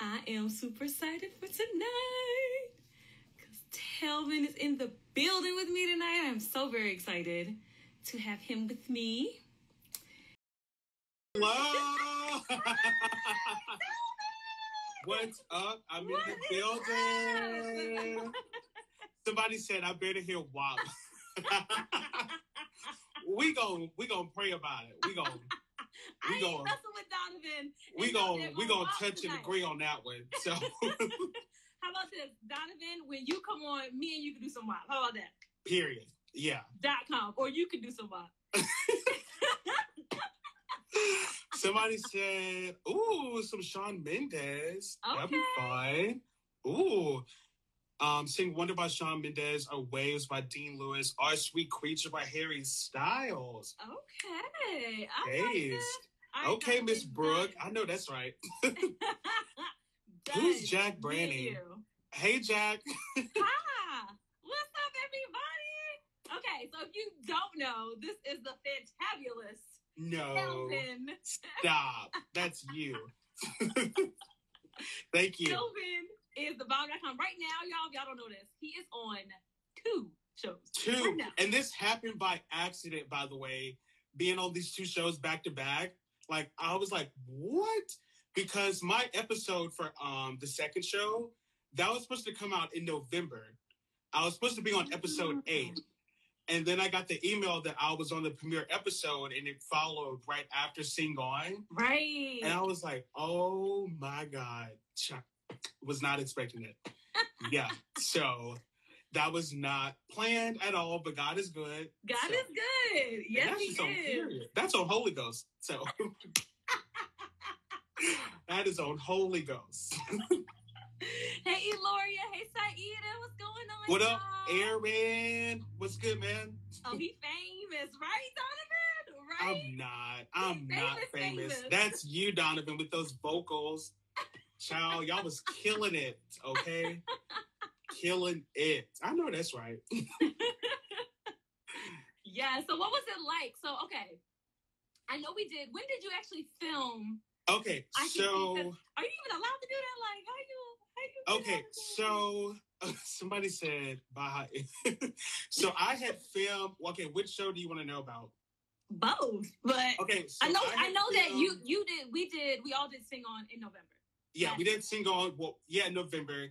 I am super excited for tonight because Telvin is in the building with me tonight. I'm so very excited to have him with me. Hello. What's up? I'm in the building. Somebody said I better hear WAP. we gon' we gonna pray about it. We gon' I We going- messing with Donovan. we and no gon' damn we gonna touch and agree on that one. So How about this, Donovan? When you come on, me and you can do some WAP. How about that? period. Yeah. Dot com, or you can do some WAP. Somebody said, "Ooh, some Shawn Mendes. That'd be Okay. fun." Ooh, um, sing "Wonder" by Shawn Mendes, or "Waves" by Dean Lewis, "Our Sweet Creature" by Harry Styles. Okay. I like. Okay, Miss Brooke. I know that's right. Who's Jack Branning? Hey, Jack. Hi. What's up, everybody? Okay, so if you don't know, this is the fantabulous No, Telvin. stop. That's you. Thank you. Telvin is the bomb.com. Right now, y'all, if y'all don't know this, he is on two shows. Two, Right and this happened by accident, by the way. Being on these two shows back to back, like I was like, what? Because my episode for um the second show that was supposed to come out in November. I was supposed to be on episode Mm. eight, and then I got the email that I was on the premiere episode, and it followed right after Sing On, Right. and I was like, oh my god, was not expecting it. yeah, so that was not planned at all, but God is good. God So- is good. Yes, that's he on is. period. That's on Holy Ghost. So that is on Holy Ghost. Hey, Eloria. Hey, Saida. What's going on? What up? Aaron? What's good, man? Oh, he famous, right, Donovan? Right? I'm not. I'm He's not famous, famous. famous. That's you, Donovan, with those vocals. Child, y'all was killing it, okay? killing it. I know that's right. yeah. So, what was it like? So, okay. I know we did. When did you actually film? Okay, I so Are you even allowed to do that? Like, how you? How you? Okay, so uh, somebody said bye. so I had filmed. Okay, which show do you want to know about? both, but Okay, so I know. had I know that you you did. We did. We all did sing on in November. Yeah, we didn't sing on. Well, yeah, November.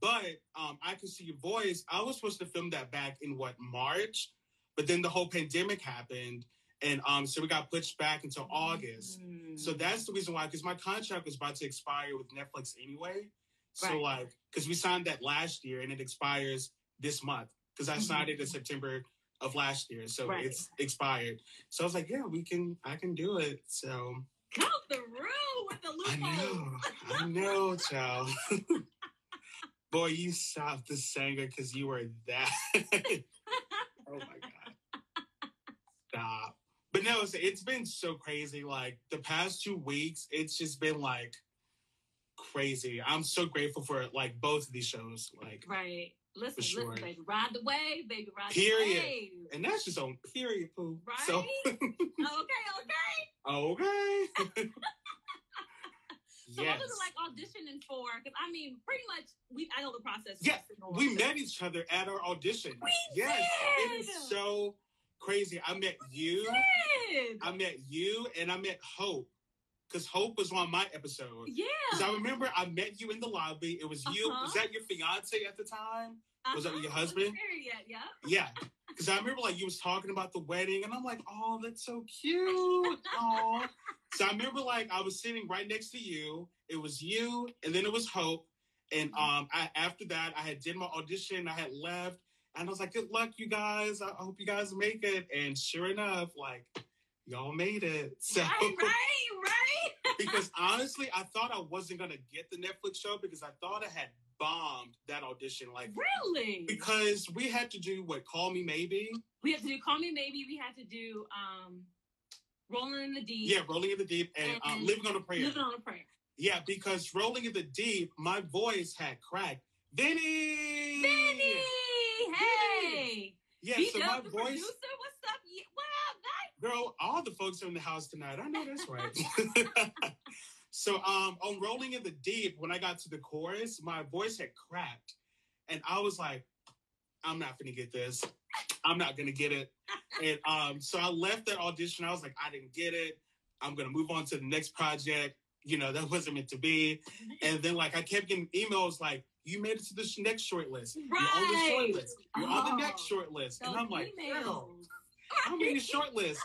But um, I can see your voice. I was supposed to film that back in what March, but then the whole pandemic happened, and um, so we got pushed back until August. Mm. So that's the reason why, because my contract was about to expire with Netflix anyway. So Right. like, because we signed that last year and it expires this month. Because I signed it in September of last year, so Mm-hmm. Right. it's expired. So I was like, yeah, we can, I can do it. So Come through with the I know, I know, child. Boy, you stopped the singer because you were that. oh my god, stop. But no, it's, it's been so crazy. Like the past two weeks, it's just been like crazy. I'm so grateful for like both of these shows. Like, Right. Listen, sure. listen, baby. Ride the wave, baby. Ride Period. the wave. and that's just on period, poo. Right? So okay, okay. Okay. So yes. what was it like auditioning for? Because I mean, pretty much, we I know the process. Yeah, We met each other at our audition. We yes, it did. is so crazy. I met you. Did. I met you, and I met Hope because Hope was on my episode. yeah. Because I remember I met you in the lobby. It was you. Uh-huh. Was that your fiance at the time? Was that Uh-huh. your husband? Yet, yeah. Yeah. Because I remember like you was talking about the wedding, and I'm like, oh, that's so cute. Oh. so I remember like I was sitting right next to you. It was you, and then it was Hope. And um, I, after that, I had did my audition. I had left, and I was like, "Good luck, you guys. I hope you guys make it." And sure enough, like y'all made it. So Right, right, right. because honestly, I thought I wasn't gonna get the Netflix show because I thought I had bombed that audition. Like really? because we had to do what Call Me Maybe. we had to do Call Me Maybe. We had to do um, Rolling in the Deep. Yeah, Rolling in the Deep and um, And Living on a Prayer. Living on a Prayer. Yeah, because Rolling in the Deep, my voice had cracked. Vinny! Benny! Hey! Yeah, so my voice, producer, what's up? What up, guys? girl, all the folks are in the house tonight. I know that's right. So um on Rolling in the Deep, when I got to the chorus, my voice had cracked. And I was like, I'm not gonna get this. I'm not gonna get it. And um, so I left that audition. I was like, I didn't get it. I'm gonna move on to the next project. You know, that wasn't meant to be. And then like I kept getting emails like, you made it to the next short list. You're on the short list. You're on the next Oh, short list. And I'm like, girl, emails. I'm in the short list.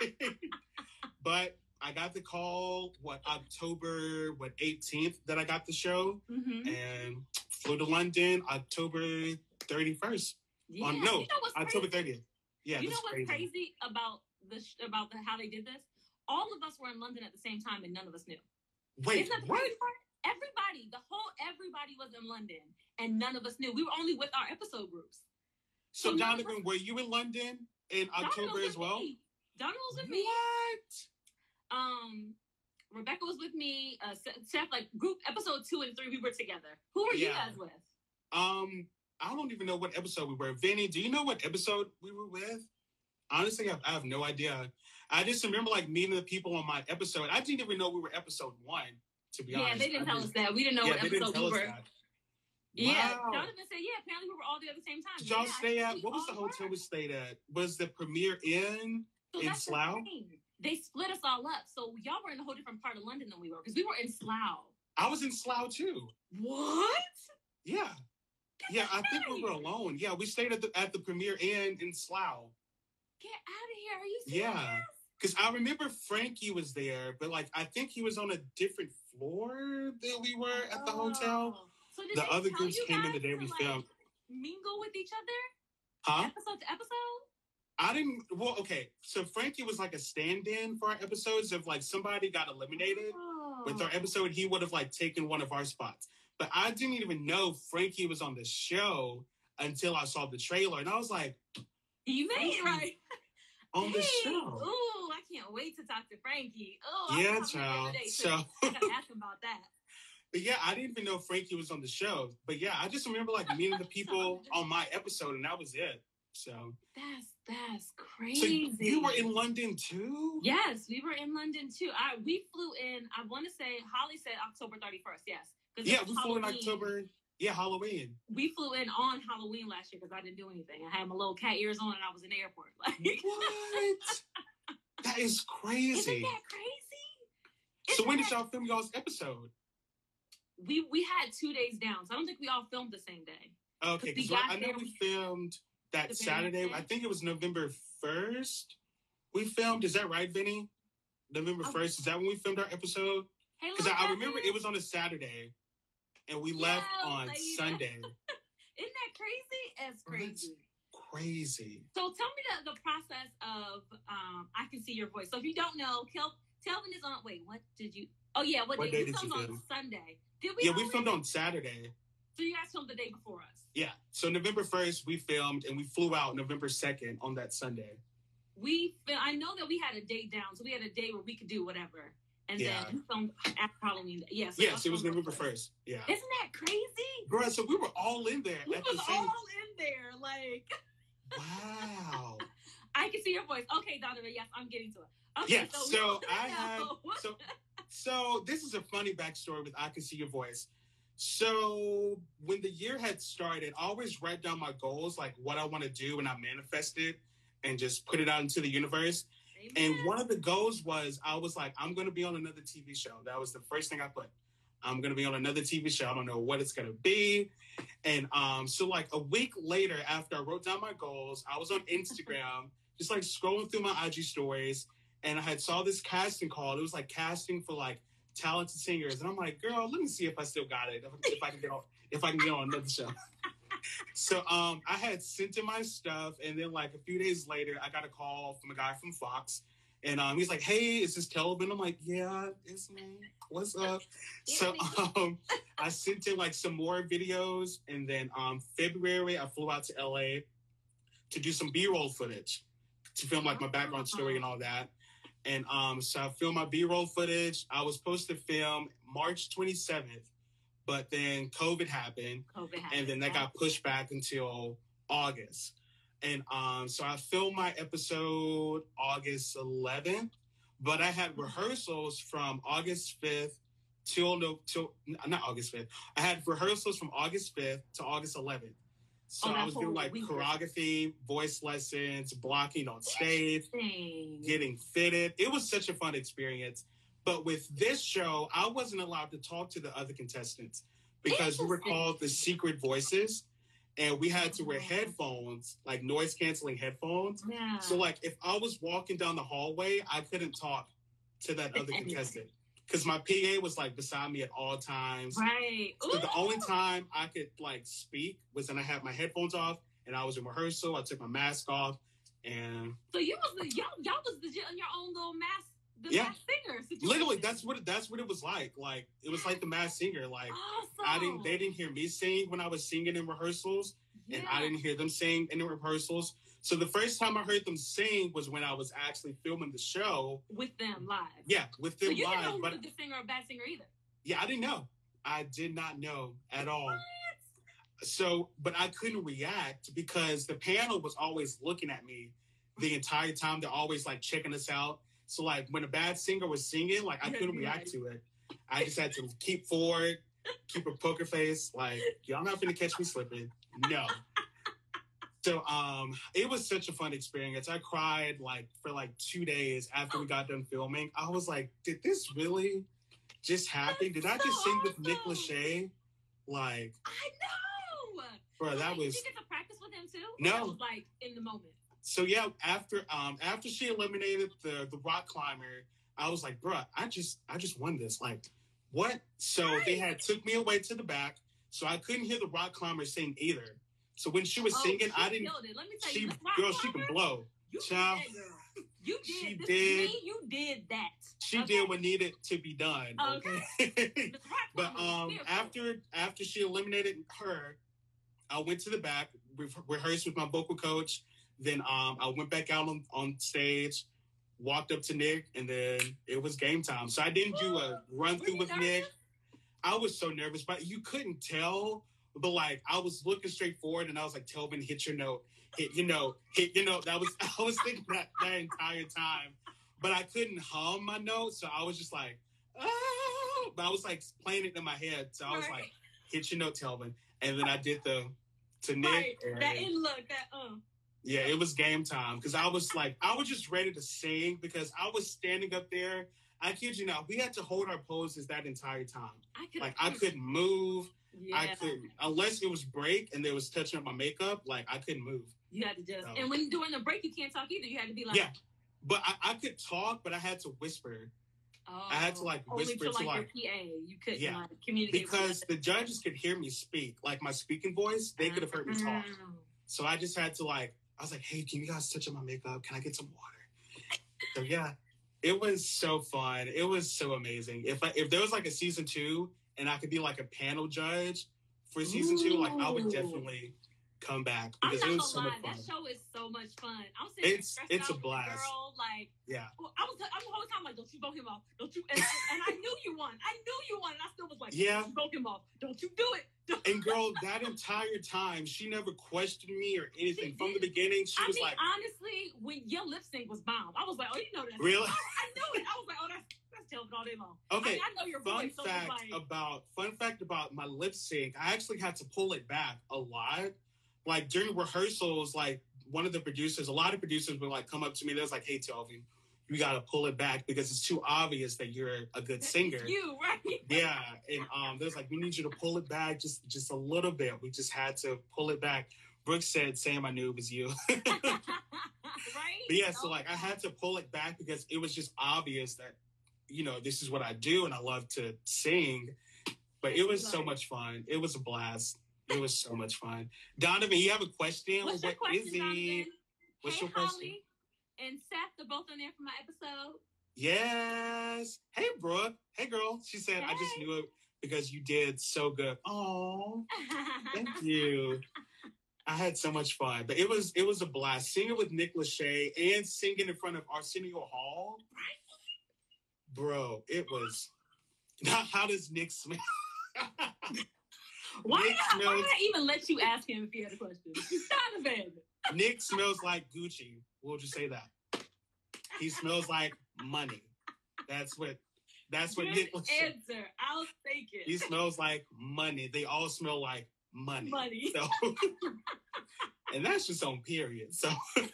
but I got the call, what, October, what, 18th that I got the show Mhm. and flew to London October 31st. Yeah. On, no, you know October crazy? 30th. Yeah, you know what's crazy. crazy, about the sh- about the, how they did this? All of us were in London at the same time, and none of us knew. Wait, Isn't what? Everybody, the whole everybody was in London, and none of us knew. We were only with our episode groups. So, So Donovan, were you in London in October as well? me. Donna was with me. What? Um, Rebecca was with me. Uh, Seth, like group episode two and three, we were together. Who were you guys with? Um, I don't even know what episode we were. Vinny, do you know what episode we were with? Honestly, I have, I have no idea. I just remember like meeting the people on my episode. I didn't even know we were episode one. To be Yeah, honest, yeah, they didn't I tell us that. We didn't know yeah, what episode we were. Yeah, Wow. Donovan said, yeah, apparently we were all there at the same time. Did y'all Yeah, stay at what was the hotel were. we stayed at? Was the Premier Inn? So in the Slough? They split us all up. So y'all were in a whole different part of London than we were because we were in Slough. I was in Slough too. What? Yeah. Yeah, I think we were alone. Yeah, we stayed at the at the Premier Inn in Slough. Get out of here. Are you serious? Yeah. Because I remember Frankie was there, but like I think he was on a different floor than we were at the hotel. Oh. So did The other groups came in the day we like, filmed. Mingle with each other? Huh? Episode to episode? I didn't well, okay. So Frankie was like a stand-in for our episodes. If like somebody got eliminated Oh. with our episode, he would have like taken one of our spots. But I didn't even know Frankie was on the show until I saw the trailer. And I was like, You made it right. on the show. Ooh, I can't wait to talk to Frankie. Oh, Yeah, I'm talking to him child. day, So I gotta ask him about that. But yeah, I didn't even know Frankie was on the show. But yeah, I just remember like meeting the people on my episode, and that was it. So, That's that's so crazy. you were in London too? Yes, we were in London too. I we flew in. I want to say Holly said October thirty first. Yes, 'Cause it Yeah, we flew in October. Yeah, Halloween. We flew in on Halloween last year because I didn't do anything. I had my little cat ears on and I was in the airport. Like, What? that is crazy. isn't that crazy? So Isn't when did y'all film y'all's episode? we we had two days down, so I don't think we all filmed the same day. Okay, because I know we filmed that Saturday. I think it was November first. We filmed. Is that right, Vinny? November Oh. first. Is that when we filmed our episode? Because little I, I remember it was on a Saturday, and we left on lady. Sunday. Isn't that crazy? It's Well, that's- crazy. Crazy. So tell me the, the process of um I can see your voice. So if you don't know, Tel Telvin is on wait, what did you oh yeah, what, What day, did you filmed on? Sunday. Did we Yeah, we filmed on Saturday. So you guys filmed the day before us. Yeah. So November first we filmed, and we flew out November second on that Sunday. We I know that we had a day down, so we had a day where we could do whatever. And Yeah. then filmed after Halloween. Yes. Yeah, so Yes, it was November first. Yeah. Isn't that crazy? Bro, so we were all in there We was the all in there. Like Wow. I can see your voice. Okay, Donovan, yes, I'm getting to it. Okay, Yeah, so, so I have. so so this is a funny backstory with I can see your voice. So when the year had started, I always write down my goals, like what I want to do, and I manifest it and just put it out into the universe. And one of the goals was I was like, I'm gonna be on another TV show. That was the first thing I put. I'm gonna be on another TV show. I don't know what it's gonna be. And um, so like a week later, after I wrote down my goals, I was on Instagram, just like scrolling through my IG stories, and I had saw this casting call. It was like casting for like talented singers, and I'm like, girl, let me see if I still got it. If, if I can get on, if I can get on another show. So um, I had sent in my stuff, and then like a few days later, I got a call from a guy from Fox, and um, he's like, "Hey, is this Telvin?" I'm like, "Yeah, it's me. What's up?" so um, I sent in like some more videos, and then um, February I flew out to LA to do some B-roll footage to film like my background story and all that. And um, so I filmed my B-roll footage. I was supposed to film March 27th, but then COVID happened COVID and then that got pushed back until August. And um, so I filmed my episode August 11th, but I had rehearsals from August 5th till no till not August fifth. I had rehearsals from August fifth to August eleventh. So Oh, I was doing like choreography, voice lessons, blocking on stage, getting fitted. It was such a fun experience. But with this show, I wasn't allowed to talk to the other contestants because we were called the secret voices. And we had to wear headphones, like noise canceling headphones. Yeah. So like if I was walking down the hallway, I couldn't talk to that other contestant because my PA was like beside me at all times. right. So the only time I could like speak was when I had my headphones off and I was in rehearsal. I took my mask off and So you was the y'all y'all was legit on your own little mass the Yeah. singer situation. literally that's what that's what it was like. Like it was like the Masked Singer. Like awesome. I didn't they didn't hear me sing when I was singing in rehearsals and I didn't hear them sing in the rehearsals. So the first time I heard them sing was when I was actually filming the show. with them live. Yeah, with them So you didn't know live. But good singer or bad singer either. Yeah, I didn't know. I did not know at all. So, but I couldn't react because the panel was always looking at me the entire time. They're always like checking us out. So, like when a bad singer was singing, like I couldn't react to it. I just had to keep forward, keep a poker face. Like y'all not gonna catch me slipping. No. So, um, it was such a fun experience. I cried like for like two days after we got done filming. I was like, did this really just happen? Did I That's just sing with Nick. Lachey? Like, I know. bro, that Did was you get to practice with him too? No. Was like in the moment. so yeah. After um after she eliminated the the rock climber, I was like, bro, I just I just won this. Like, what? So they had took me away to the back, so I couldn't hear the rock climber sing either. So when she was Oh, singing, she I didn't. it. Let me tell She you, girl, she can blow. You Child. did that. You did. She this did. Me, you did that. She Okay. did what needed to be done. Okay. okay? But um, after after she eliminated her, I went to the back, re- rehearsed with my vocal coach. Then um, I went back out on, on stage, walked up to Nick, and then it was game time. So I didn't do a run through with nervous? Nick. I was so nervous, but you couldn't tell. But like I was looking straight forward, and I was like, "Telvin, hit your note, hit your note, hit your note." That was I was thinking that that entire time, but I couldn't hum my note, so I was just like, "Oh!" But I was like playing it in my head, so I was Right. like, "Hit your note, Telvin," and then I did the to Nick. Right. That in look. That uh. yeah, it was game time because I was like, I was just ready to sing because I was standing up there. I kid you not, we had to hold our poses that entire time. I could. Like I couldn't move. Yeah. I couldn't unless it was break and there was touching up my makeup. Like I couldn't move. You had to just. No. And when during the break, you can't talk either. You had to be like. Yeah. But I, I could talk, but I had to whisper Oh, I had to, oh, like, only whisper to to, like, like- your PA. You couldn't Yeah. like communicate because the judges could hear me speak, like my speaking voice. They could have heard me talk. Oh. So I just had to like, I was like, hey, can you guys touch up my makeup? Can I get some water? So yeah, it was so fun. It was so amazing. If I, if there was like a season two and I could be like a panel judge for season two, like I would definitely come back I'm because not it gonna was so lie, much fun. that show is so much fun. I'm sitting It's- it's a blast. Girl, like, Yeah. I was, I'm the whole time like, don't you vote him off? Don't you? And, and I knew you won. I knew you won, and I still was like, Yeah. vote him off? Don't you do it? And girl, that entire time, she never questioned me or anything. From the beginning, she I was mean, like, honestly, when your lip sync was bomb, I was like, oh, you know that. Really? I, I knew it. I was like, oh, that's that's Telvin all day long. okay. I, mean, I know your fun voice, so fact like, about fun fact about my lip sync i actually had to pull it back a lot like during rehearsals like one of the producers a lot of producers would like come up to me they was like hey Telvin, you gotta pull it back because it's too obvious that you're a good singer you right? yeah and um there's like we need you to pull it back just just a little bit we just had to pull it back brooke said sam i knew it was you right? But yeah, so Oh, like I had to pull it back because it was just obvious that, you know, this is what I do and I love to sing. But it was so much fun. It was a blast. It was so much fun. Donovan, you have a question? What's your What is question, it? What's hey, your question? Holly and Seth, they're both on there for my episode. Yes. Hey, Brooke. Hey, girl. She said, I just knew it because you did so good. Oh, thank you. I had so much fun, but it was it was a blast singing with Nick Lachey and singing in front of Arsenio Hall. Bro, it was. Now, how does Nick smell? Why, Nick not, why did I even let you ask him if he had a question? Donovan. Nick smells like Gucci. We'll just say that. He smells like money. That's what That's what Good Nick was saying. answer. I'll take it. He smells like money. They all smell like money. Money. So, and that's just on period. So, yeah,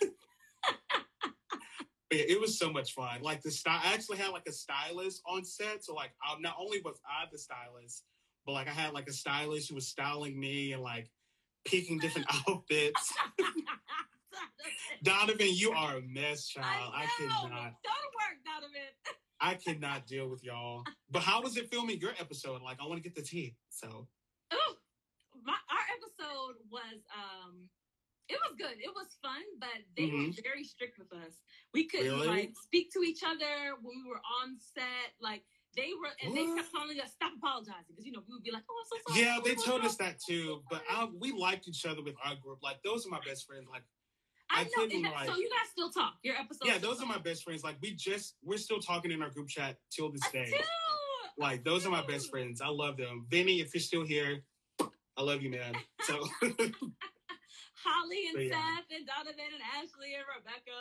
it was so much fun. Like the style, I actually had like a stylist on set. So like, I, not only was I the stylist, but like I had like a stylist who was styling me and like picking different outfits. Donovan, you are a mess, child. I, I cannot. Go to work, Donovan. I cannot deal with y'all. But how was it filming your episode? Like, I want to get the tea. So, Oh, my our episode was um it was good. It was fun, but they were very strict with us. We couldn't Mm-hmm. Really? like speak to each other when we were on set. Like they were, and they kept telling us stop apologizing because you know we would be like, "Oh, I'm so sorry." yeah, they told us that too. But I, we liked each other with our group. Like, those are my best friends. Like, I I know. that- like- so you guys still talk. Your episode. yeah, those are my best friends. Like, we just, we're still talking in our group chat till this day. Like, those are my best friends. I love them. Vinny, if you're still here, I love you, man. So, Holly and yeah. Seth and Donovan and Ashley and Rebecca.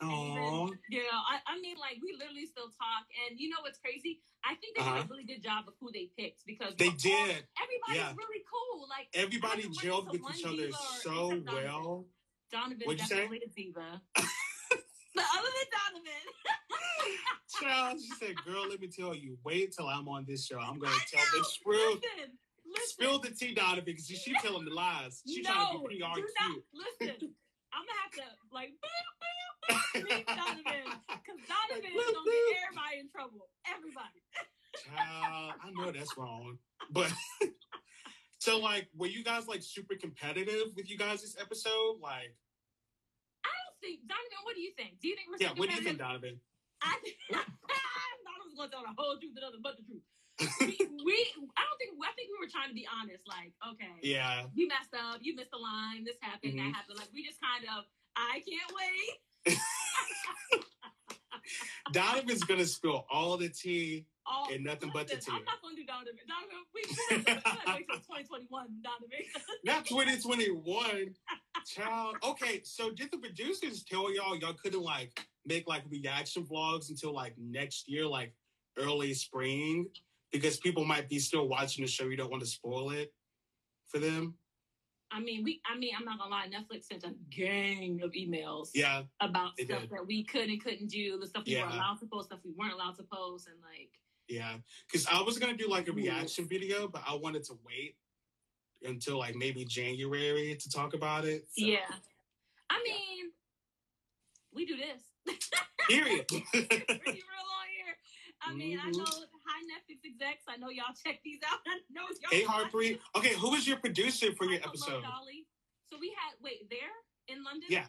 And Aww. even, you know, I, I mean, like we literally still talk. And you know what's crazy? I think they Uh-huh. did a really good job of who they picked because They all- did. everybody's Yeah. really cool. Like Everybody gelled with each other so Donovan. well. What'd you definitely a diva. but other than Donovan, Child, she said, girl, let me tell you, wait till I'm on this show. I'm going to tell the truth. Spill the tea, Donovan, because she, telling the lies. She no, trying to be PR do not listen. I'm gonna have to like boop, boop, Donovan because Donovan is gonna get everybody in trouble. Everybody. Child, I know that's wrong. But so like were you guys like super competitive with you guys this episode? Like I don't think Donovan. What do you think? Do you think we're yeah, what do you think. Donovan? I think Donovan's gonna tell the whole truth and nothing but the truth. we, we, I don't think. I think we were trying to be honest. Like, okay, Yeah. you messed up. You missed the line. This happened. Mhm. That happened. Like, we just kind of. I can't wait. Donovan's gonna spill all the tea. All, And nothing but the tea. I'm not gonna do Donovan. Donovan, we, we gotta wait till 2021. Donovan. Not 2021. Child. Okay, so did the producers tell y'all y'all couldn't like make like reaction vlogs until like next year, like early spring? Because people might be still watching the show. You don't want to spoil it for them. I mean, we. I mean, I'm not gonna lie. Netflix sent a gang of emails. Yeah. About stuff did. that we could and couldn't do, the stuff we were allowed to post, stuff we weren't allowed to post, and like. Yeah, because I was gonna do like a reaction video, but I wanted to wait until like maybe January to talk about it. so- Yeah. I mean, we do this. Period. Pretty real on here. I mean, I Mhm. know hi Netflix execs. I know y'all check these out. I know y'all. hey Harpreet. Okay, who was your producer for your episode? Dolly. So we had wait there in London. Yeah.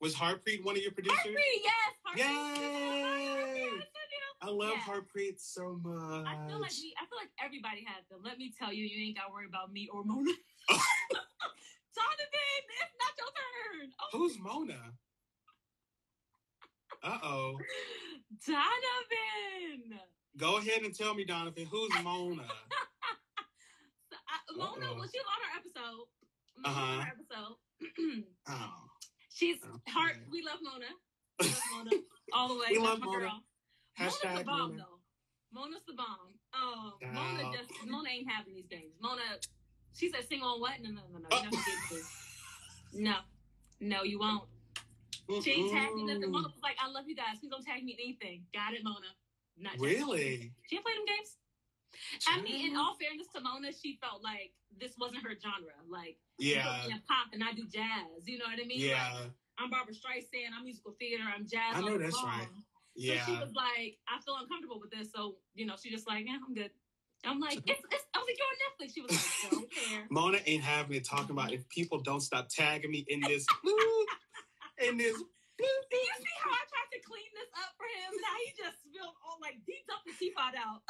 Was Harpreet one of your producers? Harpreet, yes. Harpreet. Yay! I love Yeah. Harpreet so much. I feel like we, I feel like everybody has them. Let me tell you, you ain't got to worry about me or Mona. Donovan, it's not your turn. Oh, Who's Mona? Uh oh. Donovan. Go ahead and tell me, Donovan. Who's Mona? So, I, Mona, Uh-oh. well, she was on her episode. Mona Uh-huh. her episode. Oh. She's Okay. heart. We love Mona. We love Mona all the way. We love my Mona. girl. Mona's the bomb, Mona. though. Mona's the bomb. Oh, Mona just Mona ain't having these games. Mona, she said, "Sing on what? No, no, no, no. Oh. You're not get this. No, no, you won't. She ain't tagged me nothing. Mona was like, "I love you guys. Please don't tag me anything." Got it, Mona. Not. Really? She didn't play them games. I mean, in all fairness to Mona, she felt like this wasn't her genre. Like, Yeah. in pop and I do jazz. You know what I mean? Like, Yeah. I'm Barbra Streisand. I'm musical theater. I'm jazz. I know that's right. So she was like, I feel uncomfortable with this. So, you know, she just like, yeah, I'm good. I'm like, it's, it's, I was like, you're on Netflix. She was like, don't care. Mona ain't having it talking about if people don't stop tagging me in this in this Do you see how I tried to clean this up for him? Now he just spilled all like deep up the teapot out.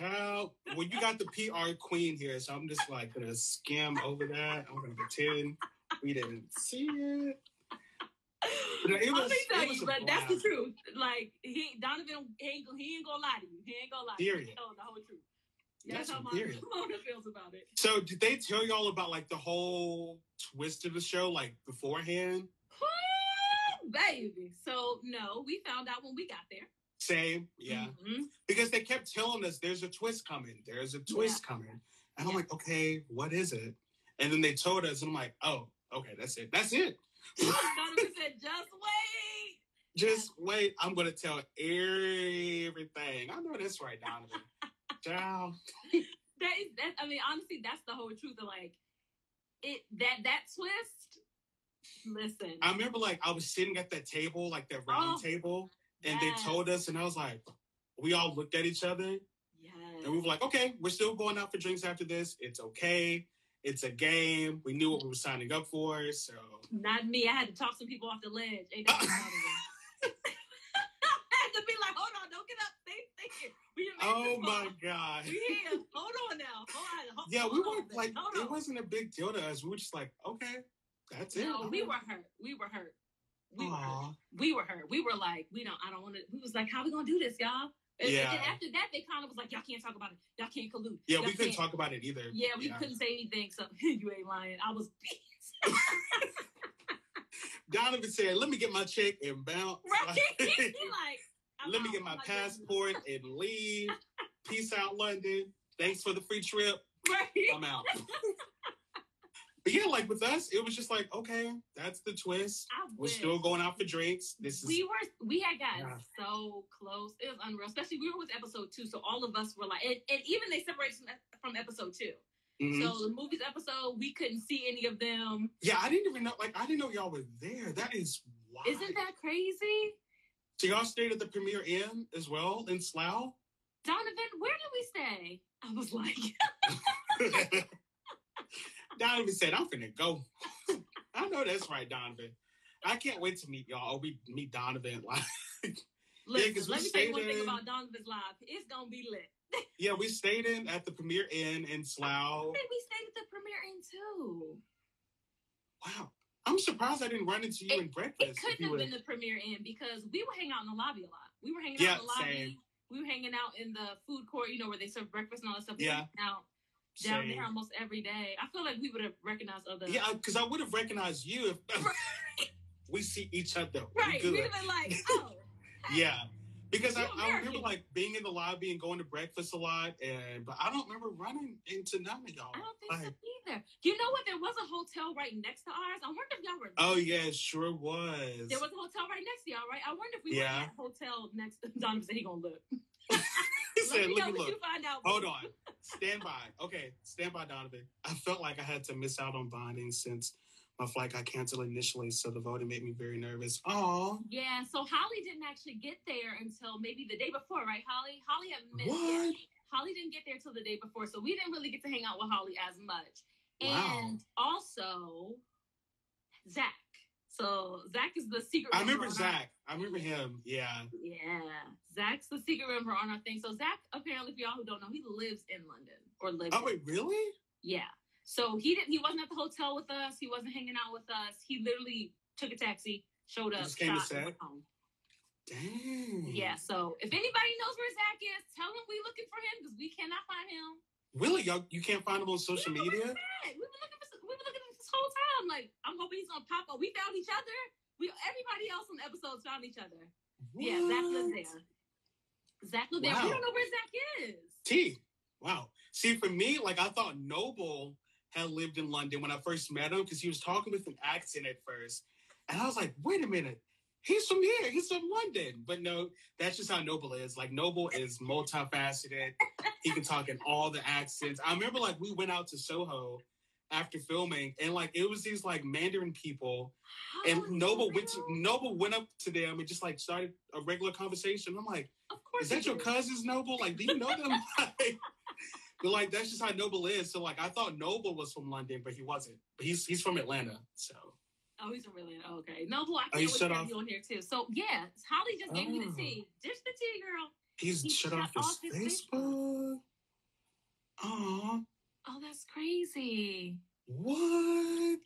Well, when you got the PR queen here, so I'm just like gonna skim over that. I'm gonna pretend we didn't see it. But it Let me tell was you, but that's the truth. Like he Donovan, he ain't, he ain't gonna lie to you. He ain't gonna lie. to you. Period. He's telling the whole truth. That's, That's how period. Mona feels about it. So, did they tell y'all about like the whole twist of the show, like beforehand? Baby. So no, we found out when we got there. Same, yeah. Mhm. Because they kept telling us there's a twist coming. There's a twist coming. And I'm like, okay, what is it? And then they told us, and I'm like, oh, okay, that's it. That's it. Said, "Just wait." Just wait. I'm gonna tell everything. I know that's right, Donovan. Child. That is that. I mean, honestly, that's the whole truth of like it. That that twist. Listen, I remember like I was sitting at that table, like that round Oh, table, and yes, they told us, and I was like, we all looked at each other yes. and we were like, okay, we're still going out for drinks after this. It's okay. It's a game. We knew what we were signing up for. So Not me. I had to talk some people off the ledge. I had to be like, hold on, don't get up. Stay, stay here. We done made Oh my. God. We here. Hold on now. Hold on. Hold, Yeah, we weren't like it wasn't a big deal to us. We were just like, okay, that's it. No, we were hurt. We were hurt. We were hurt. We were hurt. We were like, we don't. I don't want to. We was like, how we gonna do this, y'all? And, and Yeah. then after that, they kind of was like, y'all can't talk about it. Y'all can't collude. Yeah, Y'all we couldn't talk about it either. Yeah, we couldn't say anything. So you ain't lying. I was pissed. Donovan said, "Let me get my check and bounce. right? He like, Let me get my not passport and leave. Peace out, London. Thanks for the free trip. Right. I'm out." But yeah, like with us, it was just like, okay, that's the twist. We're still going out for drinks. This is We were we had gotten Yeah. so close. It was unreal. Especially we were with episode two, so all of us were like, and, and even they separated from, episode two. Mhm. So the movies episode, we couldn't see any of them. yeah, I didn't even know. Like, I didn't know y'all were there. That is wild. Isn't that crazy? So y'all stayed at the Premier Inn as well in Slough. Donovan, where did we stay? I was like, Donovan said, I'm finna go. I know that's right, Donovan. I can't wait to meet y'all. Or we meet Donovan. Like, listen, we let me tell you one thing about Donovan's live. It's gonna be lit. yeah, we stayed in at the Premier Inn in I Slough. think we stayed at the Premier Inn too. Wow. I'm surprised I didn't run into you It- in breakfast. It couldn't have were- been the Premier Inn because we were hanging out in the lobby a lot. We were hanging Yeah, out in the lobby. same. We were hanging out in the food court, you know, where they serve breakfast and all that stuff. We Yeah. out down Same. there almost every day. I feel like we would have recognized other. Yeah, because I would have recognized you if we see each other. Right. We'd have been like, oh, Yeah. Because I, I remember like being in the lobby and going to breakfast a lot, and but I don't remember running into none of y'all. I don't think Like, so either. You know what? There was a hotel right next to ours. I wonder if y'all were. oh yeah, it sure was. There was a hotel right next to y'all, right? I wonder if we Yeah. were at that hotel next. Donovan said he gonna look. He said, "Look, know at what look. out. Hold on. Stand by. Okay, stand by, Donovan. I felt like I had to miss out on bonding since my flight got canceled initially, so the voting made me very nervous. Oh, Yeah, so Holly didn't actually get there until maybe the day before, right, Holly? Holly had missed What? it. Holly didn't get there till the day before, so we didn't really get to hang out with Holly as much. Wow. And also Zach. So Zach is the secret. I remember our- Zach. I remember him. Yeah. Yeah, Zach's the secret member on our thing. So Zach, apparently, for y'all who don't know, he lives in London or lived. Oh wait, really? Yeah. So he didn't. He wasn't at the hotel with us. He wasn't hanging out with us. He literally took a taxi, showed up, Just came to shot, and set? home. Dang. Yeah. So if anybody knows where Zach is, tell him we're looking for him because we cannot find him. Really? Y'all, you can't find him on social media? We've been looking for. We were looking for this whole time. Like I'm hoping he's gonna pop up. We found each other. We everybody else on the episodes found each other. Yeah, Zach lives What? there. Zach lives there. We don't know where Zach is. T. Wow. See, for me, like I thought Noble had lived in London when I first met him because he was talking with an accent at first. And I was like, wait a minute. He's from here. He's from London. But no, that's just how Noble is. Like Noble is multifaceted. he can talk in all the accents. I remember like we went out to Soho after filming and like it was these like Mandarin people and Oh, Noble for went to? Noble went up to them and just like started a regular conversation. I'm like, Of course. is that your cousins, Noble? Like, do you know them? Like, but like, that's just how Noble is. So like, I thought Noble was from London, but he wasn't. But he's he's from Atlanta. So Oh, he's a really oh, okay. Noble, I Oh, can't he wait to have you on here too. So yeah, Holly just gave me the Oh. tea. Dish the tea, girl. he's He shut shut off his, off his Facebook. Oh, Oh, that's crazy. what?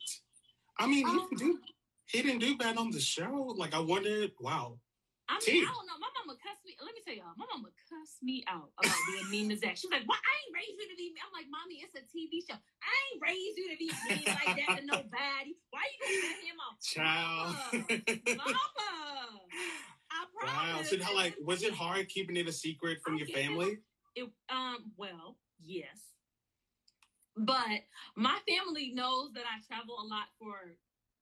I mean, he Oh. didn't do he didn't do bad on the show. Like, I wondered. Wow. I mean. I don't know. My mama cussed me. Let me tell y'all, my mama cussed me out about being mean to Zach. She's like, "What? I ain't raised you to be." mean." I'm like, "Mommy, it's a TV show. I ain't raised you to be mean like that to nobody. Why are you gonna him off, Child. Mama? Mama, I promise. Wow. So how, like, was it hard keeping it a secret from your Okay. family? It, um, well, yes. But my family knows that I travel a lot for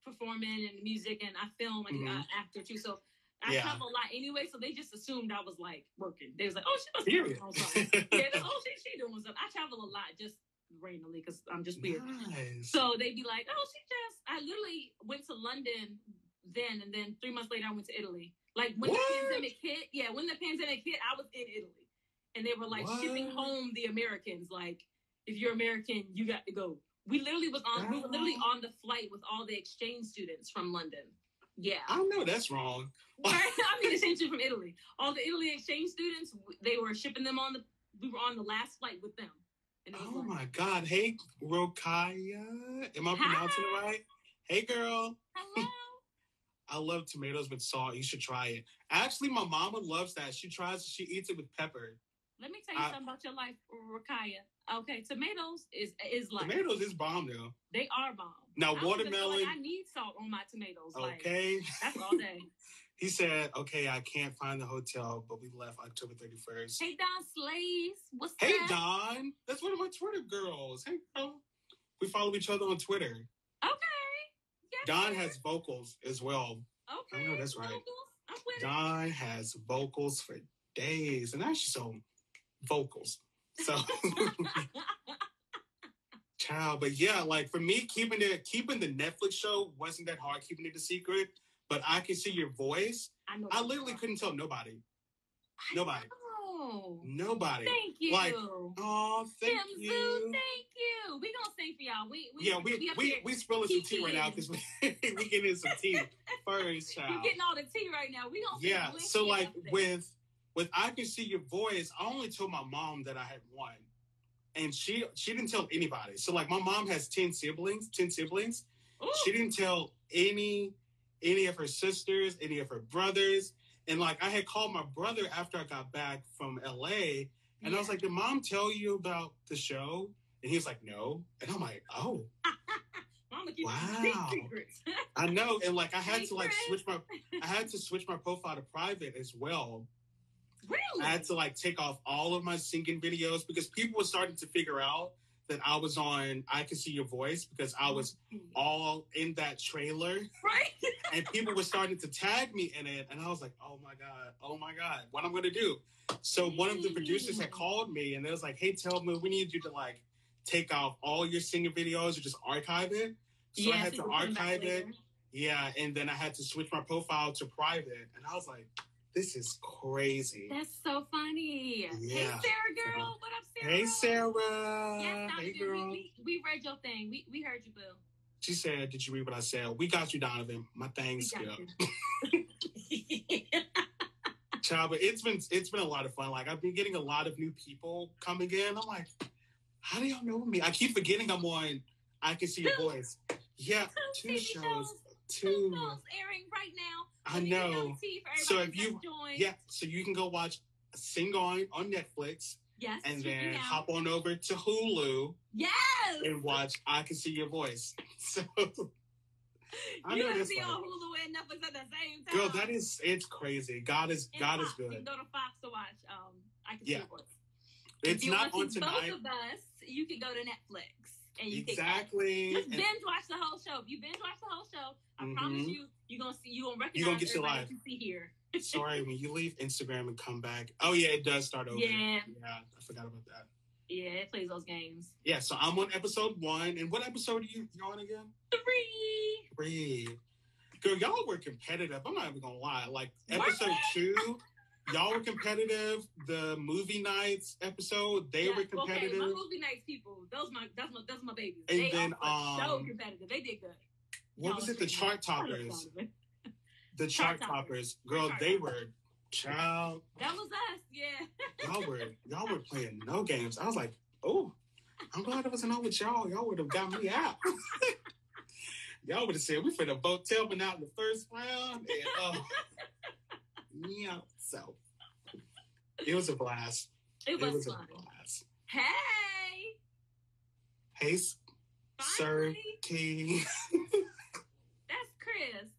performing and music, and I film like Mhm. uh, actor too. So I Yeah. travel a lot anyway. So they just assumed I was like working. They was like, "Oh, she must be Period. working on something." yeah, they- oh, she she doing something. I travel a lot just randomly because I'm just weird. Nice. So they'd be like, "Oh, she just." I literally went to London then, and then three months later, I went to Italy. Like when What? the pandemic hit, yeah, when the pandemic hit, I was in Italy, and they were like shipping home the Americans. Like, if you're American, you got to go. We literally was on. We were literally on the flight with all the exchange students from London. Yeah, I know that's wrong. I mean, exchange from Italy. All the Italy exchange students, they were shipping them on the. We were on the last flight with them. And Oh like, my God. Hey, Rokaya. Am I pronouncing it right? Hey, girl. hello. I love tomatoes with salt. You should try it. Actually, my mama loves that. She tries. She eats it with pepper. Let me tell you I- something about your life, Rakaya. Okay, tomatoes is is like Tomatoes is bomb though. they are bomb. Now, I don't even feel watermelon- Like I need salt on my tomatoes. Like Okay. that's all day. He said, "Okay, I can't find the hotel, but we left October 31st." hey Don Slays, what's Hey, up? Don. That's one of my Twitter girls. Hey, girl. We follow each other on Twitter. Okay. Yes, Don has vocals as well. Okay. I know that's right. vocals. I'm with it. Don has vocals for days, and she's on vocals. So, child, but yeah, like for me, keeping it, keeping the Netflix show wasn't that hard. Keeping it a secret, but I can see your voice. I know. I literally couldn't tell nobody. I nobody. know. Nobody. Thank you. Like, Oh, thank Tim you. Zoo, thank you. We gonna sing for y'all. We, we yeah, we up we we spilling some tea right now because we we getting some tea first, Child. You child. getting all the tea right now. We gonna Yeah. So like with with I can see your voice, I only told my mom that I had one. And she she didn't tell anybody. So like my mom has 10 siblings, 10 siblings. Ooh. She didn't tell any any of her sisters, any of her brothers. And like I had called my brother after I got back from LA and I was like, Did mom tell you about the show? And he was like, No. And I'm like, Oh, Wow. I know. And like I had to like switch my I had to switch my profile to private as well. Really? I had to like take off all of my singing videos because people were starting to figure out that I was on I Can See Your Voice because I was mm-hmm. all in that trailer right. and people were starting to tag me in it and I was like, oh my God, oh my God, what I'm gonna do. So one of the producers had mm-hmm. called me and they was like, hey Telvin, we need you to like take off all your singing videos or just archive it. So I had to you put them back archive it. Yeah, and then I had to switch my profile to private and I was like, this is crazy. That's so funny. Hey, Sarah uh-huh. girl. What up, Sarah? Hey Sarah. Yes, hey we, girl. we, we read your thing. We, we heard you, boo. She said, Did you read what I said? We got you, Donovan. My We skipped. you. Child, but it's been it's been a lot of fun. Like I've been getting a lot of new people coming in. I'm like, how do y'all know me? I keep forgetting I'm on I can see your voice. Yeah, two shows. Two airing right now. I know. So if you- joined. Yeah, so you can go watch Sing On on Netflix Yes. and then hop on over to Hulu Yes. and watch I Can See Your Voice. So I you know this be one. on Hulu and Netflix at the same time. Girl, that is it's crazy. God is And God is Fox. You good. can go to Fox to watch. Um, I can Yeah. see what. It's if you not on want to see tonight. both of us, you can go to Netflix and you Exactly. can just binge watch the whole show. If you binge watch the whole show, I Mhm. promise you, you're gonna see, you gonna recognize You gonna get your life. you see here. Sorry, when you leave Instagram and come back. Oh yeah, it does start over. Yeah. Yeah, I forgot about that. Yeah, it plays those games. Yeah, so I'm on episode one. And what episode are you you on again? Three. Three. Girl, y'all were competitive. I'm not even gonna lie. Like episode two, y'all were competitive. The movie nights episode, they Yeah, were competitive. Okay, my movie nights people. Those my that's my that's my babies. And they then, are for so um, competitive. They did good. what Y'all was it? The chart good. I love toppers. The Chart chart toppers. Girl, Chart they were child. That was us. Yeah. y'all were y'all were playing no games. I was like, oh, I'm glad I wasn't on with y'all. Y'all would have got me out. y'all would have said we finna vote Telvin out in the first round. And oh yeah, so it was a blast. It was, it was fun. a blast. Hey. Hey, Sir. T. That's Chris.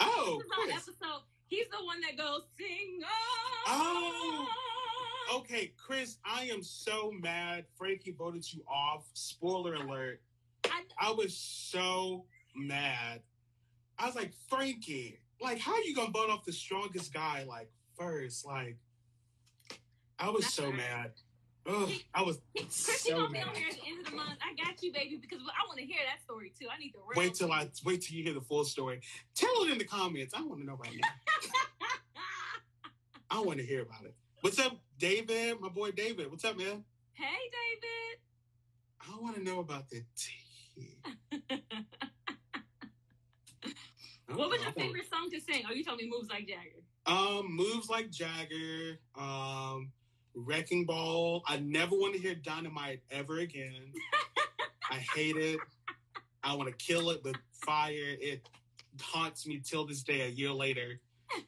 Oh, This is on Chris. episode. He's the one that goes sing. Oh. Okay, Chris, I am so mad. Frankie voted you off. Spoiler alert. I, I was so mad. I was like, Frankie, like, how you gonna vote off the strongest guy like first? Like, I was so mad. Ugh, I was Chris, you so gonna be on here at the end of the month. I got you, baby, because I want to hear that story too. I need the real Wait till I wait till you hear the full story. Tell it in the comments. I want to know right now. I want to hear about it. What's up, David? My boy David. What's up, man? hey, David. I want to know about the tea. What was your favorite song to sing? Oh, you told me moves like Jagger. Um, moves like Jagger, um, Wrecking Ball. I never want to hear Dynamite ever again. I hate it. I want to kill it with fire. It haunts me till this day, a year later.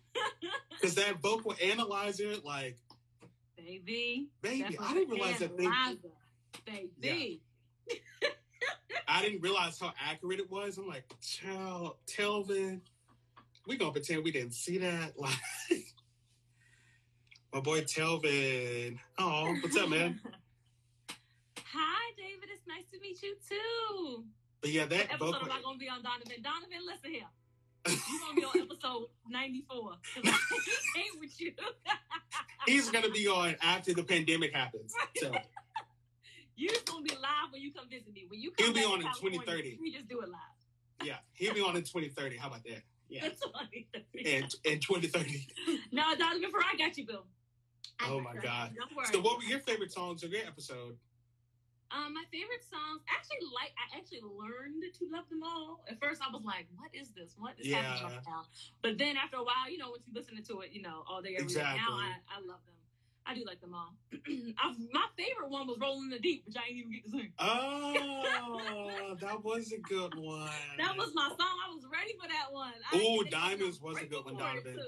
Because that vocal analyzer, like, Baby. baby, I didn't realize that thing. Liza. Baby. I didn't realize how accurate it was. I'm like, child, Telvin, we gonna pretend we didn't see that. Like, my boy Telvin. Oh, what's up, man? Hi, David. It's nice to meet you too. But yeah, What that episode vocal. am I gonna be on Donovan? Donovan, listen here. You gonna be on episode ninety four. I ain't with you. He's gonna be on after the pandemic happens. So You just gonna be live when you come visit me. When you come He'll be on in 2030. We just do it live. yeah, he'll be on in 2030. How about that? Yeah, funny. and 2030. no, Donovan, before I got you, Bill. I Oh my. God. Don't worry. So, what were your favorite songs of your episode? Um, my favorite songs. Actually, like I actually learned to love them all. At first, I was like, "What is this? What is happening right now?" But then after a while, you know, once you listen to it, you know, all day every day. Now I, I love them. I do like them all. I, my favorite one was "Rolling in the Deep," which I didn't even get to sing. Oh, that was a good one. That was my song. I was ready for that one. I Ooh, didn't get to Diamonds was a good one, Donovan.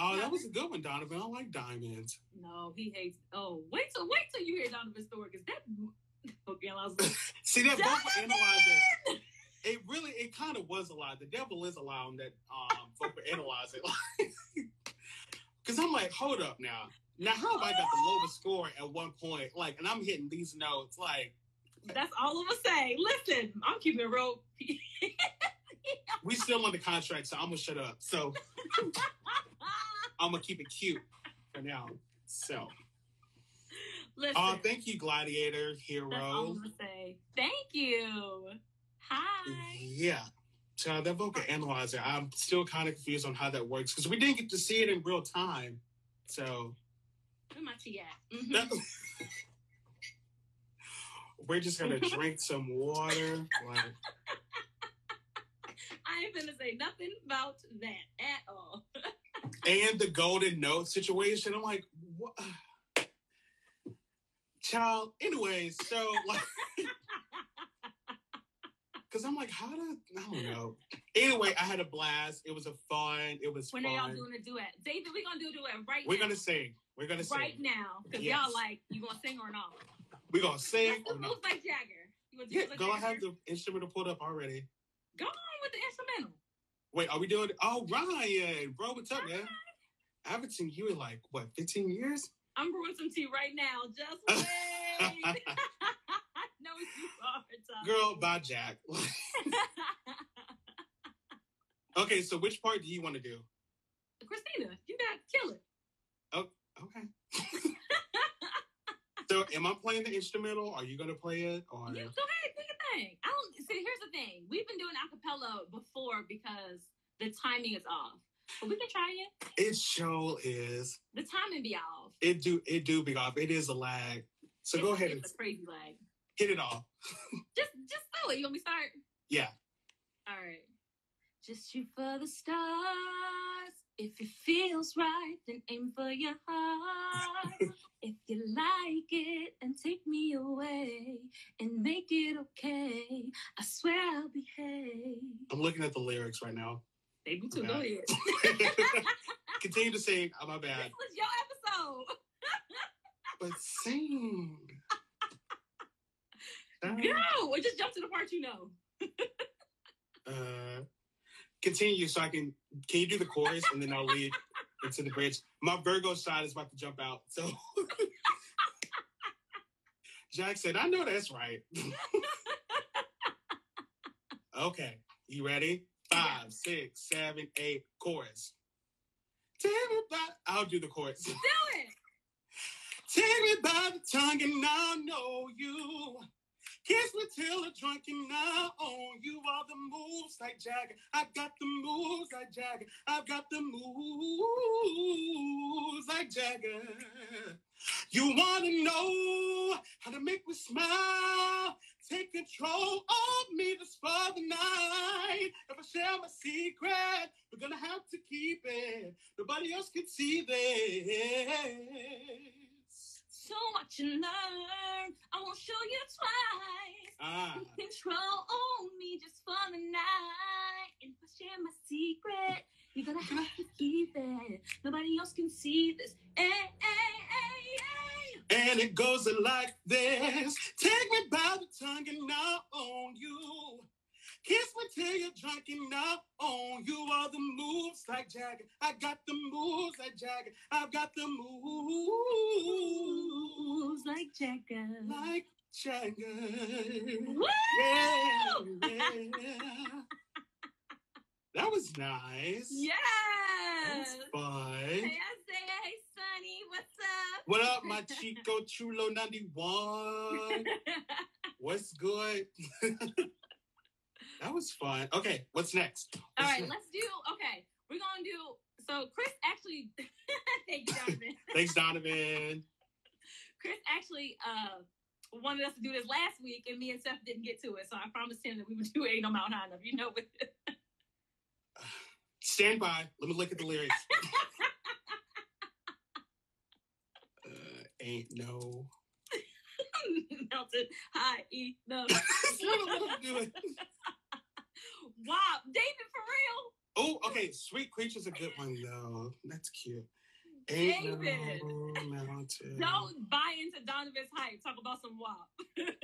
Oh, that was a good one, Donovan. I like diamonds. No, he hates. Oh, wait till wait till you hear Donovan's story because that. Okay, I was like, See that vocal analyzer? It really, it kind of was a lie. The devil is allowing that um vocal analyzer. Because I'm like, hold up now. Now, how have I got the lowest score at one point? Like, and I'm hitting these notes. Like, That's all I'm gonna say. Listen, I'm keeping it real. we still on the contract, so I'm gonna shut up. So I'm gonna keep it cute for now. So, uh, Listen, oh, thank you, Gladiator Hero. that's all I'm gonna say. Thank you. Hi. Yeah. So that vocal analyzer, I'm still kind of confused on how that works because we didn't get to see it in real time. So Where my tea at? Mhm. that, we're just gonna drink some water. Like, I ain't gonna say nothing about that at all. and the golden note situation. I'm like, what? Child. Anyways, so like, because I'm like, how to? I don't know. Anyway, I had a blast. It was a fun. It was when are y'all fun. doing a duet? David, we're gonna do a duet right now. We're now. gonna sing. We're gonna sing. right now. Because Yes. y'all like, you gonna sing or not? We're gonna sing. Let's do or not. moves like Jagger. You Yeah, like go. I Jagger? have the instrumental pulled up already. Go on with the instrumental. Wait, are we doing? Oh, Ryan, bro, what's up, man? I haven't seen you in like what, 15 years? I'm brewing some tea right now. Just wait. no, you are. Tom. Girl, bye, Jack. okay, so which part do you want to do? Christina, you got kill it. Oh, okay. so, am I playing the instrumental? Are you gonna play it? Or You go ahead, do your thing. I don't see. Here's the thing: we've been doing acapella before because the timing is off, but we can try it. it sure is. The timing be off. It do it do be off. It is a lag. So go It's- ahead and It's a crazy lag. Hit it off. Just, just do it. You want me to start? Yeah. All right. Just shoot for the stars. If it feels right, then aim for your heart. if you like it, and take me away and make it okay. I swear I'll behave. I'm looking at the lyrics right now. Baby, too. Go ahead. Continue to sing. Oh, my bad. This was your episode. But sing. Go. Or just jump to the part you know. Uh, continue so I can. Can you do the chorus and then I'll lead into the bridge? My Virgo side is about to jump out. So Jack said, "I know that's right." okay, you ready? Five, six, seven, eight. Chorus. Take me by. I'll do the chorus. Do it. Take me by the tongue and I'll know you. Kiss me till I'm drunk and I own you. All the moves like Jagger. I got the moves like Jagger. I've got the moves like Jagger. You want to know how to make me smile? Take control of me just for the night. If I share my secret, we're gonna have to keep it. Nobody else can see this. So much to learn. I won't show you twice. Ah, Take control on me just for the night. And if I share my secret, you're gonna have to keep it. Nobody else can see this. Hey, hey, hey, hey. and it goes like this. Take me by the tongue and I'll own you. Kiss me till you're drunk and I'll own you. All the moves like Jagger. I got the moves like Jagger. I've got the moves Moves like Jagger. like Jagger. Woo! Yeah, yeah. That was nice. That Yes. was fun. Hey, I say, hey, Sonny, what's up? What up, my Chico Chulo 91? What's good? that was fun. Okay, what's next? All What's right, next? let's do. Okay, we're gonna do. So Chris actually, thank you, Jonathan. Thanks, Donovan. Chris actually uh wanted us to do this last week, and me and Seth didn't get to it. So I promised him that we would do Ain't No Mountain High Enough. You know, with Stand by. Let me look at the lyrics. uh, ain't no. Mountain High Enough. wow, David for real. Oh, okay. Sweet Creature's a good one, though. That's cute. Ain't David. no. Don't buy into Donovan's hype. Talk about some WAP.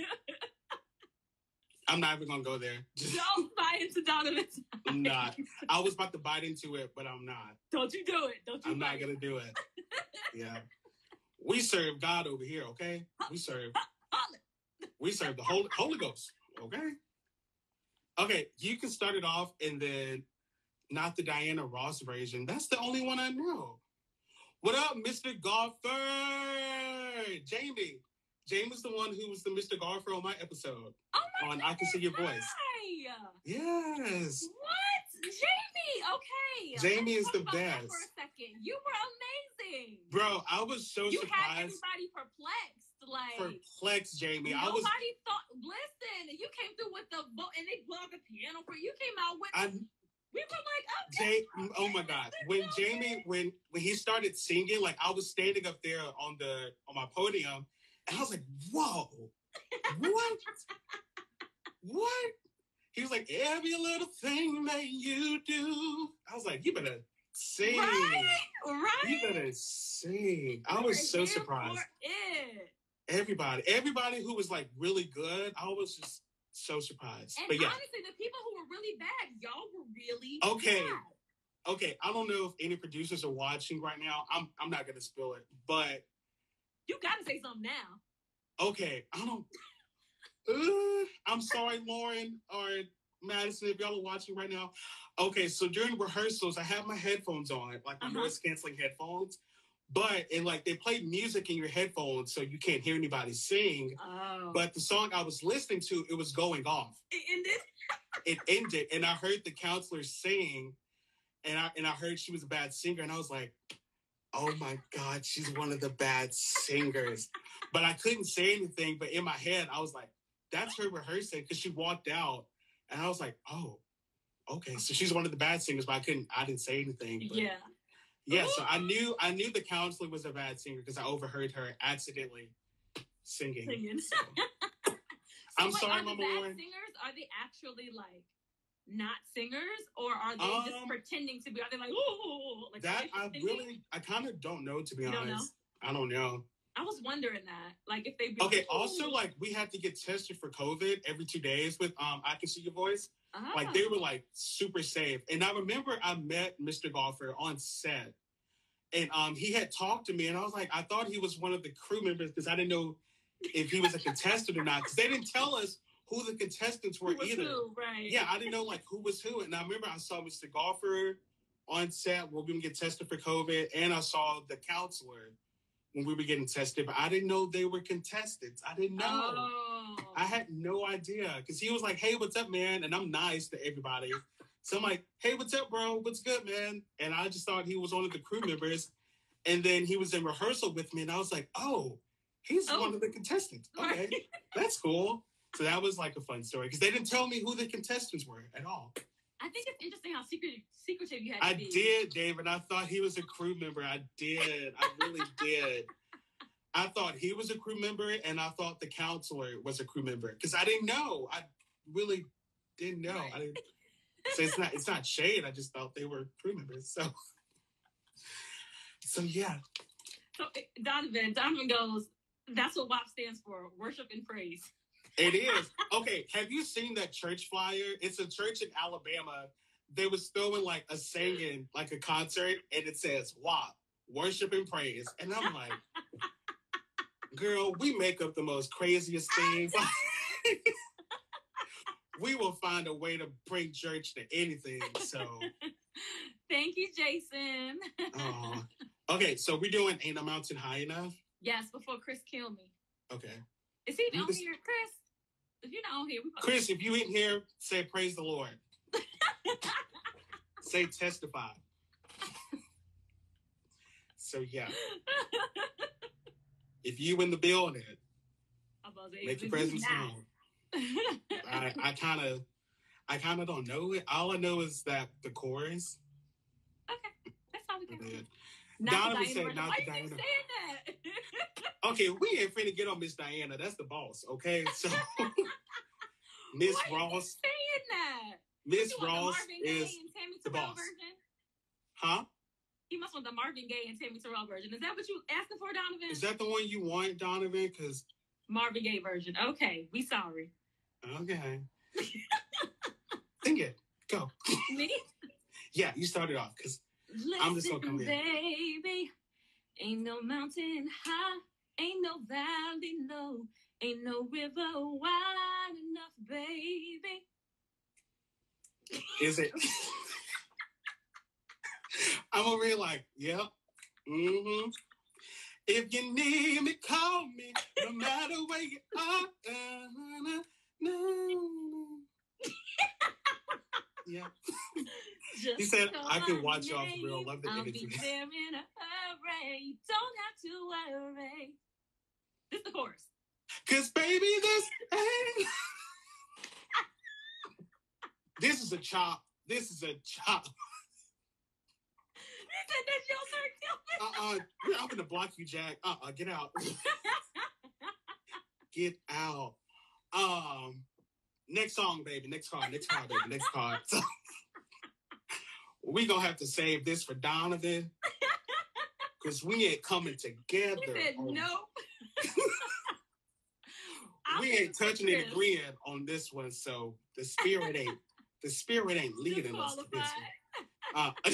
I'm not even gonna go there. Don't buy into Donovan's hype. I'm not. I was about to bite into it, but I'm not. Don't you do it. Don't you I'm not gonna do it. Yeah. We serve God over here, okay? We serve we serve the Holy Holy Ghost, okay? Okay, you can start it off and then not the Diana Ross version. That's the only one I know. What up, Mr. Golfer? Jamie. Jamie Jamie's the one who was the Mr. Golfer on my episode. Oh my On I Can See Your Voice. Hi. Yes. What? Jamie, okay. Jamie Let's is the talk about that best. For a second. You were amazing. Bro, I was so you had surprised. everybody perplexed. Like Perplexed, Jamie. I nobody thought listen, you came through with the and they blew up the piano for you. You came out with I we were like, okay. Jay, oh my God! When Jamie, when when he started singing, like I was standing up there on the on my podium, and I was like, "Whoa, what? what?" He was like, "Every little thing that you do." I was like, "You better sing! Right? Right? You better sing!" I was so surprised. Everybody, everybody who was like really good, I was just so surprised. And but yeah, honestly, the people who were really bad, y'all were really Okay. bad. okay. I don't know if any producers are watching right now. I'm I'm not gonna spill it, but You gotta say something now. Okay, I don't. Uh, I'm sorry, Lauren or Madison, if y'all are watching right now. Okay, so during rehearsals, I have my headphones on, like my Uh-huh. noise canceling headphones. But and like they play music in your headphones, so you can't hear anybody sing. Oh. But the song I was listening to, it was going off. it ended. It ended, and I heard the counselor sing, and I and I heard she was a bad singer, and I was like, "Oh my god, she's one of the bad singers." But I couldn't say anything. But in my head, I was like, "That's her rehearsing," because she walked out, and I was like, "Oh, okay, so she's one of the bad singers." But I couldn't, I didn't say anything. But Yeah. Yeah. So I knew, I knew the counselor was a bad singer because I overheard her accidentally singing. Singing. So, I'm wait, sorry, are the Mama bad Lauren. singers are they actually like not singers or are they just Um, pretending to be? Are they like oh like that I singing? really, I kind of don't know to be You don't honest. I don't know. I was wondering that, like if they. Okay. Also, like we had to get tested for COVID every two days with um. I can see your voice. Ah. Like they were like super safe. And I remember I met Mr. Golfer on set, and um he had talked to me, and I was like, I thought he was one of the crew members because I didn't know if he was a contestant or not because they didn't tell us who the contestants were either. who, right? Yeah, I didn't know like who was who, and I remember I saw Mr. Golfer on set when we were getting tested for COVID, and I saw the counselor when we were getting tested, but I didn't know they were contestants. I didn't know. Oh. I had no idea because he was like, "Hey, what's up, man?" And I'm nice to everybody, so I'm like, "Hey, what's up, bro? What's good, man?" And I just thought he was one of the crew members, and then he was in rehearsal with me, and I was like, "Oh, he's Oh. one of the contestants. Okay, Right. that's cool." So that was like a fun story because they didn't tell me who the contestants were at all. I think it's interesting how secret secretive you had to I be. did, David. I thought he was a crew member. I did. I really did. I thought he was a crew member, and I thought the counselor was a crew member because I didn't know. I really didn't know. I didn't. So it's not. It's not shade. I just thought they were crew members. So. So yeah, So Donovan, Donovan goes. That's what WAP stands for: worship and praise. It is. Okay, have you seen that church flyer? It's a church in Alabama. They was throwing like a singing, like a concert, and it says "WAP, worship and praise," and I'm like. Girl, we make up the most craziest things. we will find a way to bring church to anything. So, Thank you, Jason. uh, okay, so we're doing Ain't a Mountain High Enough. yes, before Chris killed me. Okay. Is he on here, Chris? If you're not on here, we Chris, if you ain't here, say praise the Lord. say testify. so, yeah, if you in the building, about to say, make your presence known. I, I kind of, I kind of don't know it. All I know is that the chorus. okay, that's all we can do. Not Donovan said not Why the Diana. saying that? Okay, we ain't finna get on Miss Diana. That's the boss. Okay, so Miss Ross, saying that? Miss the Ross Marvin is and Tammy the boss. version? huh? He must want the Marvin Gaye and Tammy Terrell version. Is that what you asking for, Donovan? Is that the one you want, Donovan? Because Marvin Gaye version. Okay, we sorry. okay, sing it. Go. Me? Yeah, you started off because I'm just gonna come in. baby. Ain't no mountain high, ain't no valley low, ain't no river wide enough, baby. is it? I'm over here like, yep. Mm-hmm. If you need me, call me. No matter where you are. Uh, na, na, na. yeah. Just He said, "I can watch y'all for real. Love the I'll energy." be there in a hurry. You Don't have to worry. This is the chorus. Cause baby, this ain't. this is a chop. This is a chop. He said that's your turn, Uh uh I'm gonna block you, Jack. Uh uh get out. get out. Um, next song, baby. Next card. Next card, baby. Next card. We gonna have to save this for Donovan. Cause we ain't coming together. He said on- nope. We ain't touching and agreeing on this one, so the spirit ain't the spirit ain't leading us to this one. Uh,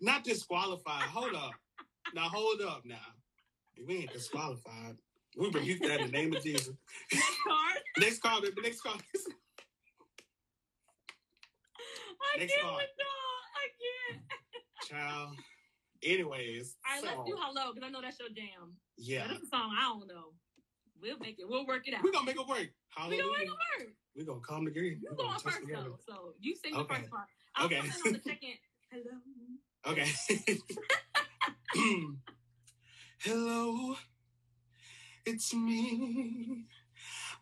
not disqualified. Hold up. Now hold up now. We ain't disqualified. We rebuke that in the name of Jesus. Next card. Next baby. Next call. I Next can't with y'all. I can't. Child. Anyways. All right, so, let's do hello because I know that's your jam. yeah. That's a song I don't know. We'll make it. We'll work it out. We're gonna make it work. Hallelujah. gonna make it work. We're gonna come together. You We're going first together. though, so you sing the first part. I'll Okay. come in on the second. Hello. Okay. Hello, it's me.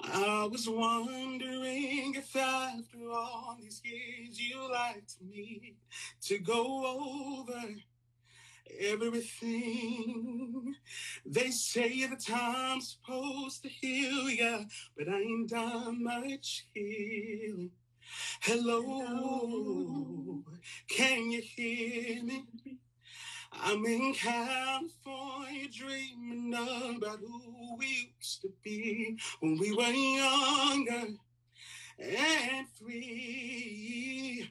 I was wondering if after all these years you liked me to go over everything. They say the time's supposed to heal ya, but I ain't done much healing. Hello, can you hear me? I'm in California dreaming about who we used to be when we were younger and free.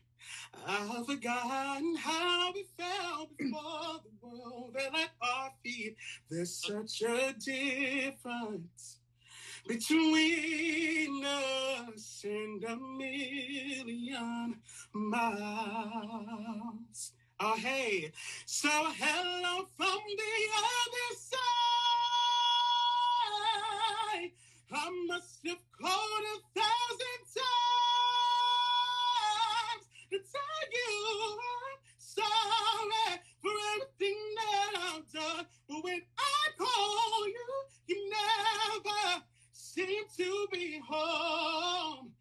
I've forgotten how we felt before the world fell at our feet. There's such a difference between us and a million miles. Oh, hey. So, hello from the other side. I must have called a thousand times to tell you I'm sorry for everything that I've done. But when I call you, you never seem to be home.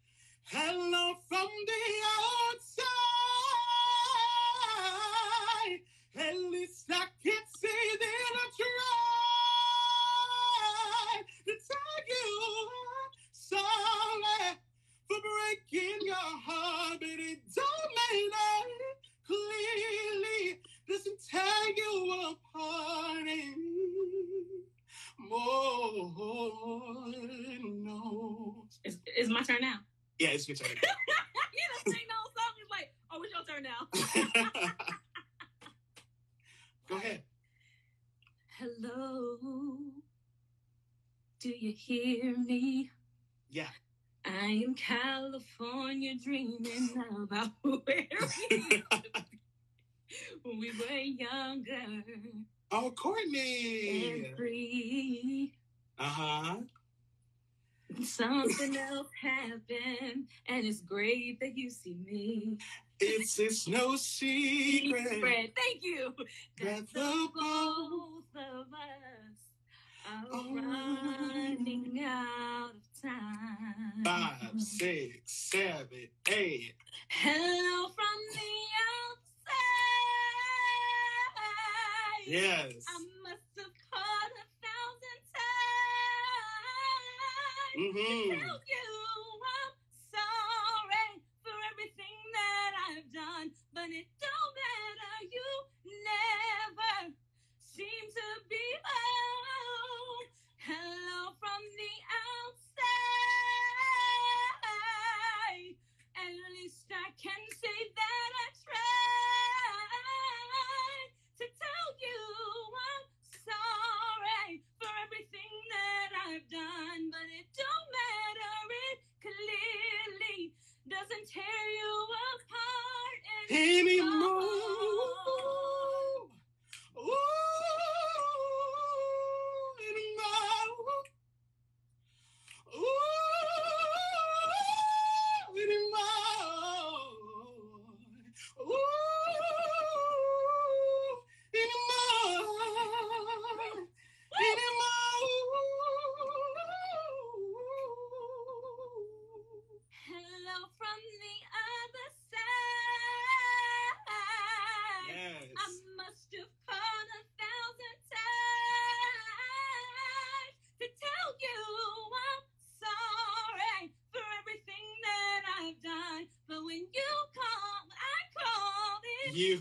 Hello from the outside. At least I can say that I tried to tell you I'm sorry for breaking your heart, but it don't matter. Clearly, doesn't tear you apart anymore. No. It's, it's my turn now. Yeah, it's your turn. you don't sing no song. It's like, oh, it's your turn now. Go ahead. Hello. Do you hear me? Yeah. I am California dreaming about where we when we were younger Oh, Courtney. and free. Uh huh. Something else happened, and it's great that you see me. It's it's no secret Fred, thank you. That's the both of us are Oh. running out of time. five, six, seven, eight. Hello from the outside. Yes. I must have called a thousand times Mm-hmm. to tell you I'm sorry for everything that I've done, but it don't matter. You never seem to be home. Hello from the outside. At least I can say that I tried to tell you I'm sorry for everything that I've done, but it don't matter. It clearly doesn't tear you apart Anymore. Ooh, You.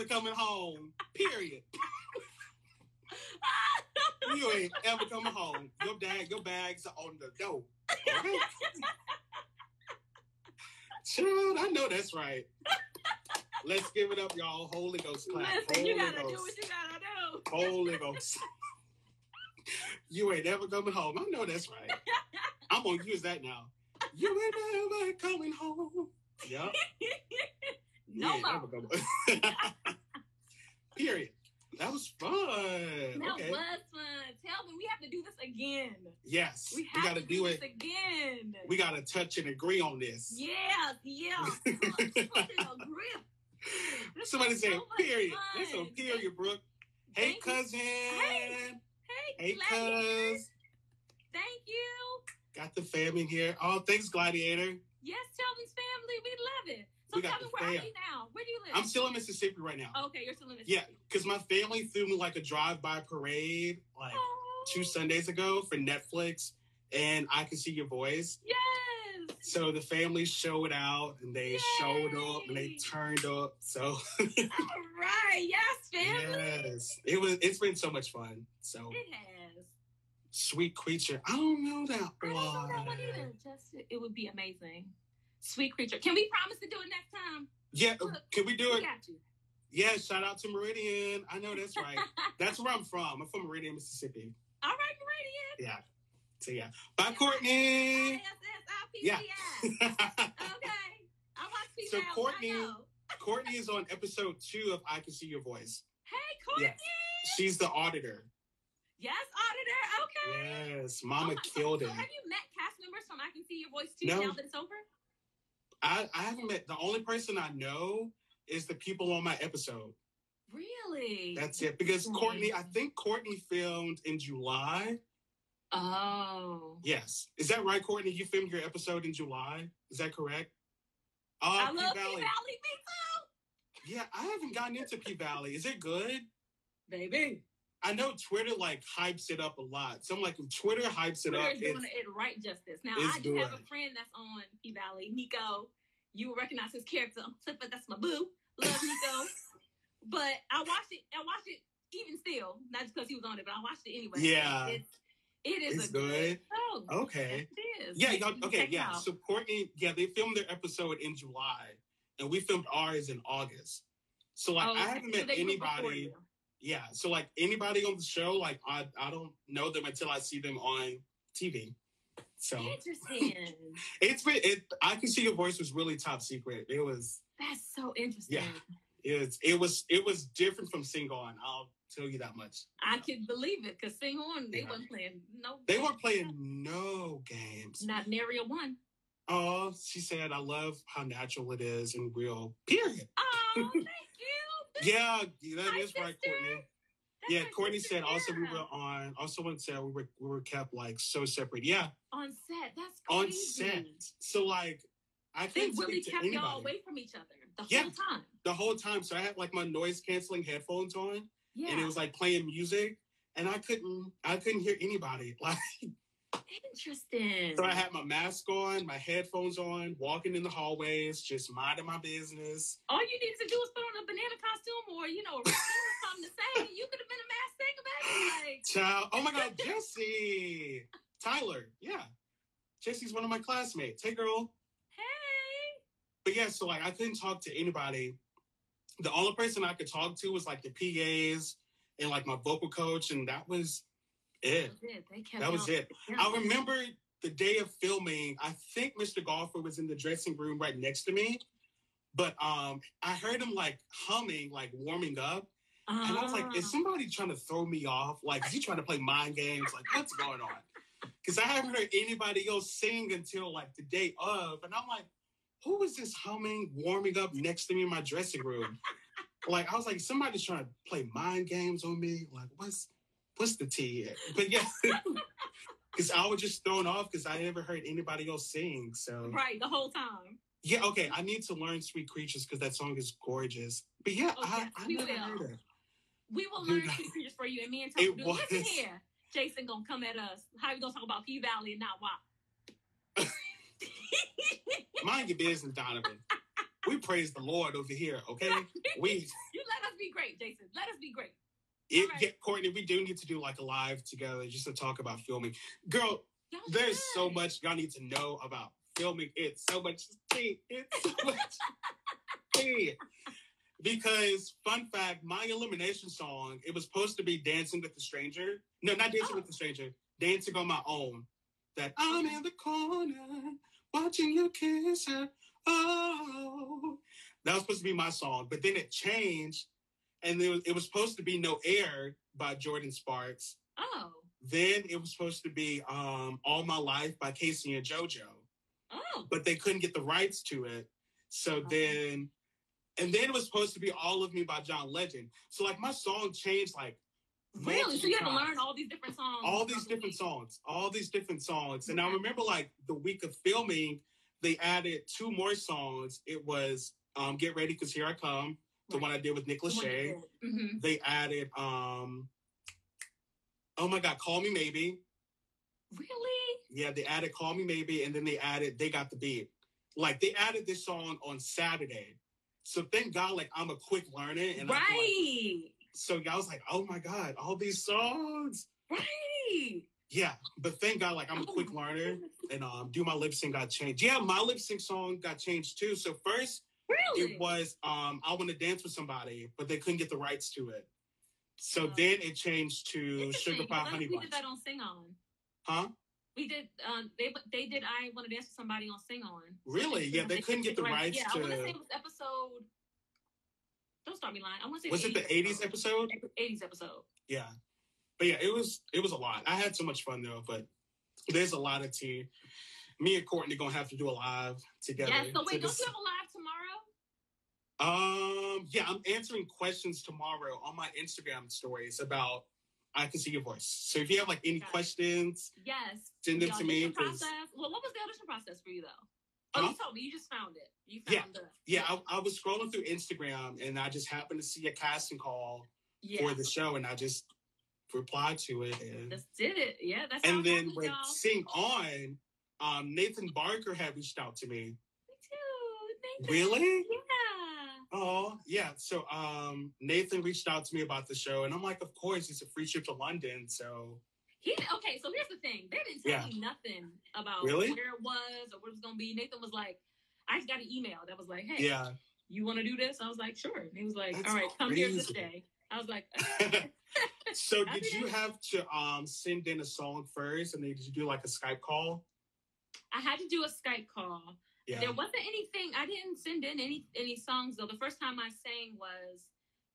Never coming home. Period. You ain't ever coming home. Your bag, your bags are on the door. Okay? Child, I know that's right. Let's give it up, y'all. Holy Ghost clap. Listen, you Holy gotta do Ghost. what you gotta do. Holy Ghost. You ain't ever coming home. I know that's right. I'm gonna use that now. You ain't never coming home. You no more. Period. That was fun. That okay. was fun. Tell me, we have to do this again. Yes. We We, gotta to do it. again. We gotta touch and agree on this. Yeah, yeah. Put it a grip. This Somebody said, so period. That's a period, Brooke. Hey, Thank you. cousin. Hey, Hey, Gladiator. cuz. Thank you. Got the fam in here. Oh, thanks, Gladiator. Yes, Telvin's family. We love it. So We got where are you now? Where do you live? I'm still in Mississippi right now. Okay, you're still in Mississippi. Yeah, because my family threw me like a drive-by parade like two Sundays ago for Netflix, and I Can See Your Voice. Yes. So the family showed out, and they showed up, and they turned up. So All right. Yes, family. yes, it was. It's been so much fun. So It has. sweet creature. I don't know that I don't know that one one. either. Just it would be amazing. Sweet creature. Can we promise to do it next time? Yeah, can we do We it? got you. Yeah, shout out to Meridian. I know that's right. that's where I'm from. I'm from Meridian, Mississippi. All right, Meridian. Yeah. So yeah. Bye, Courtney. ISSIPCS. Yeah. Okay. I watch people. So Courtney- Courtney is on episode two of I Can See Your Voice. Hey, Courtney. Yes. She's the auditor. Yes, auditor. Okay. Yes, Mama Oh killed so, it. So have you met cast members from I Can See Your Voice too No. now that it's over? I, I haven't met the only person I know is the people on my episode. Really? That's it. Because Courtney, I think Courtney filmed in July. Oh. Yes. Is that right, Courtney? You filmed your episode in July? Is that correct? Oh, I P love P Valley. Me too. Yeah, I haven't gotten into P Valley. Is it good? Baby. I know Twitter like hypes it up a lot. So I'm like, if Twitter hypes it We're up. doing it right justice. Now I just have a friend that's on P Valley, Nico. You will recognize his character, but that's my boo. Love Nico. but I watched it. I watched it even still, not just because he was on it, but I watched it anyway. Yeah. it's, it is It's a good. show. okay. It is. Yeah, y'all, okay, check yeah. out. So yeah, they filmed their episode in July, and we filmed ours in August. So like, Oh, I haven't met anybody. Yeah, so like anybody on the show, like I, I don't know them until I see them on TV. So Interesting. it's been, it. I can see your voice was really top secret. It was, That's so interesting. Yeah. it was, it was, it was different from Sing On. I'll tell you that much. I can believe it because Sing On, they Yeah. wasn't playing no. They weren't playing no games. Not nary a one. Oh, she said, I love how natural it is and real. Period. Oh, thank you. Yeah, that is is right. Courtney. That's Yeah, Courtney sister, said also we were on. Also, one said we were we were kept like so separate. Yeah, on set. That's on set. So like, I They really speak to kept anybody y'all away from each other the Yeah. whole time. the whole time. So I had like my noise canceling headphones on, Yeah. and it was like playing music, and I couldn't I couldn't hear anybody. Like, interesting. so I had my mask on, my headphones on, walking in the hallways, just minding my business. All you needed to do was put on a banana costume or, you know, a something to say. You could have been a masked singer, baby. Like, Child, oh my God, Jesse, Tyler, yeah, Jesse's one of my classmates. Hey, girl. hey. but yeah, so like I couldn't talk to anybody. The only person I could talk to was like the PAs and like my vocal coach, and that was it. That was it. They kept That was it. I remember the day of filming. I think Mr. Golfer was in the dressing room right next to me, but um, I heard him like humming, like warming up, and I was like, "Is Ah. somebody trying to throw me off? Like, is he trying to play mind games? Like, what's going on?" Because I haven't heard anybody else sing until like the day of, and I'm like, "Who is this humming, warming up next to me in my dressing room?" like, I was like, "Somebody's trying to play mind games on me. Like, what's what's the tea?" here? But yeah, because I was just thrown off because I never heard anybody else sing. So Right, the whole time. yeah, okay, I need to learn "Sweet Creatures" because that song is gorgeous. But yeah, Oh, I, yes, I we never will. heard it. We will Dude, learn two creatures for you, and me and Tony do. Listen here. Jason gonna come at us. How you gonna talk about P Valley and not WAP? Mind your business, Donovan. we praise the Lord over here, okay? We, you let us be great, Jason. Let us be great. It, Alright. yeah, Courtney, we do need to do like a live together just to talk about filming. Girl, Y'all there's should. so much y'all need to know about filming. It's so much tea. It's so much tea. Because, fun fact, my elimination song, it was supposed to be Dancing with the Stranger. No, not Dancing Oh. with the oh. Stranger, Dancing on My Own. That I'm in the corner watching you kiss her. Oh, that was supposed to be my song, but then it changed, and it was, it was supposed to be No Air by Jordin Sparks. Oh, Then it was supposed to be um, All My Life by K-Ci and JoJo, oh, but they couldn't get the rights to it. So Okay. then And then it was supposed to be All of Me by John Legend. So like my song changed like Really? So you had to learn all these different songs. all these different week. songs, all these different songs. And I remember like the week of filming, they added two more songs. It was um Get Ready Cause Here I Come, the Right. one I did with Nick Lachey. Mm-hmm. They added um oh my god, Call Me Maybe. Really? Yeah, they added Call Me Maybe, and then they added They Got the Beat. Like they added this song on Saturday. So thank God, like I'm a quick learner, and feel like- right. so I was like, oh my god, all these songs. Right. Yeah, but thank God, like I'm a Oh quick learner, and um, do my lip sync got changed. Yeah, my lip sync song got changed too. So first Really? it was um, I want to dance with somebody, but they couldn't get the rights to it. So Oh. then it changed to Sugar Pie Honey we did that on Sing On. Huh? We did. Um, they they did. I want to dance with somebody on Sing On. Really? Yeah, they couldn't get the rights Yeah, I want to to- say it was episode. Don't start me lying. I want to say Was it the 80s episode? 80s episode. Yeah. But yeah, it was it was a lot. I had so much fun though, but there's a lot of tea. Me and Courtney gonna have to do a live together. Yeah. So to wait, don't dis- you have a live? Um, yeah, I'm answering questions tomorrow on my Instagram stories about I can see your voice. So if you have like any it. questions, Yes. send them The to me. Process. Well, what was the audition process for you though? Oh, Huh? you told me. You just found it. You Yeah. found the. yeah, I, I was scrolling through Instagram and I just happened to see a casting call Yeah. for the show, and I just replied to it. And Just did it. Yeah. That's and then happens, with. Sing On, um, Nathan Barker had reached out to me. Me too. Thank you. Really? Yeah. Oh, yeah. So um Nathan reached out to me about the show, and I'm like, of course, it's a free trip to London. So He okay. So here's the thing. They didn't tell Yeah. me nothing about Really? where it was or what it was gonna be. Nathan was like, I just got an email that was like, Hey, yeah. you want to do this? I was like, sure. And he was like, That's All right, come here this crazy. day. I was like, so did you have to um send in a song first, and then did you do like a Skype call? I had to do a Skype call. Yeah. There wasn't anything. I didn't send in any any songs though. The first time I sang was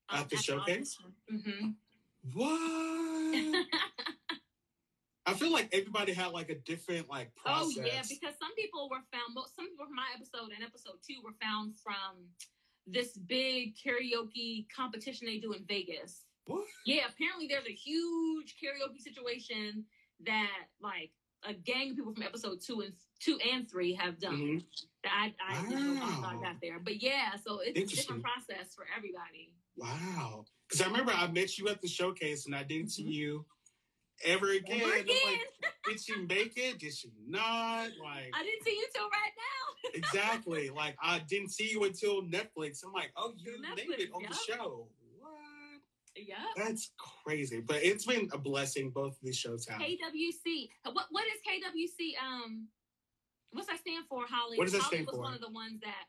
um, At the showcase? Mm-hmm. What? I feel like everybody had like a different like process. Oh yeah, because some people were found. Most some people from my episode and episode two were found from this big karaoke competition they do in Vegas. What? Yeah, apparently there's a huge karaoke situation that like a gang of people from episode two and two and three have done. Mhm. That I I didn't know how I Wow. got there, but yeah, so it's a different process for everybody. Wow. Because I remember I met you at the showcase, and I didn't see Mhm. you ever again. Never I'm again. like, did she make it? Did she not? Like, I didn't see you till right now. exactly. Like, I didn't see you until Netflix. I'm like, oh, you Netflix, it on the show. What? yeah. That's crazy. But it's been a blessing both of these shows have. KWC. What what is KWC? Um, what's that stand for, Holly? What does that Holly stand was for? one of the ones that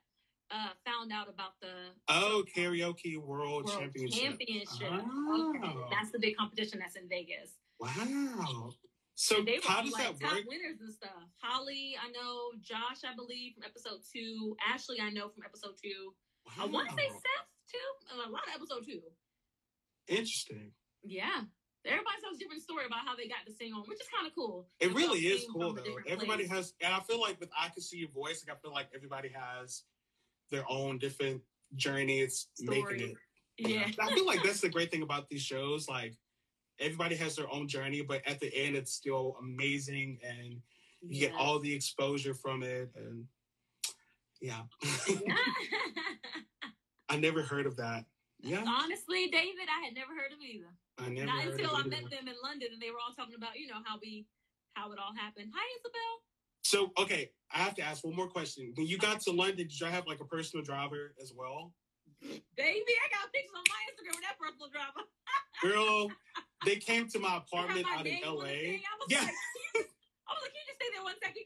uh found out about the Oh, Karaoke World, World Championship. Championship. Oh. Okay, that's the big competition that's in Vegas. Wow. So And they were how does like that top work? winners and stuff. Holly, I know. Josh, I believe from episode two. Ashley, I know from episode two. I want to say Wow. Seth too. A lot of episode two. Interesting. Yeah. Everybody tells a different story about how they got to sing on, which is kind of cool. It really is cool though. Everybody place. has, and I feel like with I can see your voice, like I feel like everybody has their own different journey. It's making it. Yeah. I feel like that's the great thing about these shows. Like everybody has their own journey, but at the end, it's still amazing, and you get all the exposure from it. And yeah, I never heard of that. Yeah, Honestly, David, I had never heard of either. I never. Not until I met them in London and they were all talking about, you know, how we how it all happened. Hi, Isabel. So okay, I have to ask one more question. When you got to London, did you have like a personal driver as well? Baby, I got pictures on my Instagram with that personal driver. Girl, they came to my apartment my out in name on the LA. I was Yeah. like, can you just- I was like, can you just stay there one second?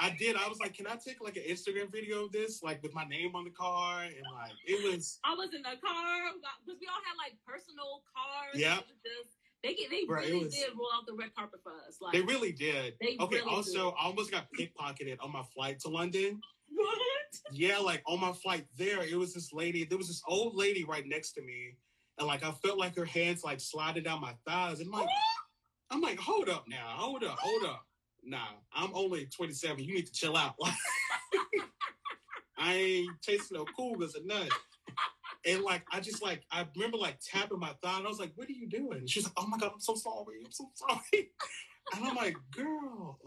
I did. I was like, can I take like an Instagram video of this, like with my name on the car, and like it was. I was in the car because we all had like personal cars. Yeah. Just- They get they it really was- did roll out the red carpet for us. Like They really did. They okay. really also, did. I almost got pickpocketed on my flight to London. what? Yeah, like on my flight there, it was this lady. There was this old lady right next to me, and like I felt like her hands like sliding down my thighs, and like, I'm like, hold up now, hold up, hold up. Nah, I'm only 27. You need to chill out. I ain't chasing no cougars or nothing. And like I just like I remember like tapping my thigh and I was like, "What are you doing?" She's like, "Oh my god, I'm so sorry. I'm so sorry." And I'm like, "Girl,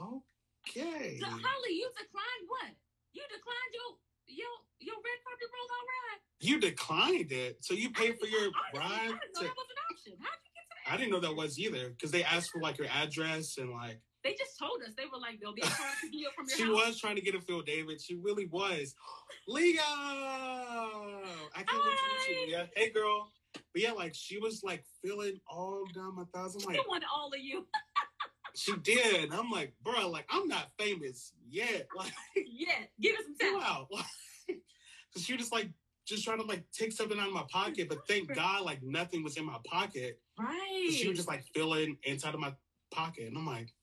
okay." So Holly, you declined what? You declined your your your red carpet rollout ride. You declined it, so you paid for your Honestly, ride. I didn't know to- that was an option. How'd you get to that? I didn't know that was either because they asked for like your address and like They just told us they were like they'll be a car picking up from your she house. was trying to get a Phil David. She really was. Leo, I can't wait to meet you, Leah. Hey, girl. But yeah, like she was like feeling all down my thighs. I'm She like, wanted all of you. she did. I'm like, bro, like I'm not famous yet. Like, yeah, give us some time. out. so she was just like just trying to like take something out of my pocket, but thank God like nothing was in my pocket. Right. She was just like feeling inside of my pocket, and I'm like,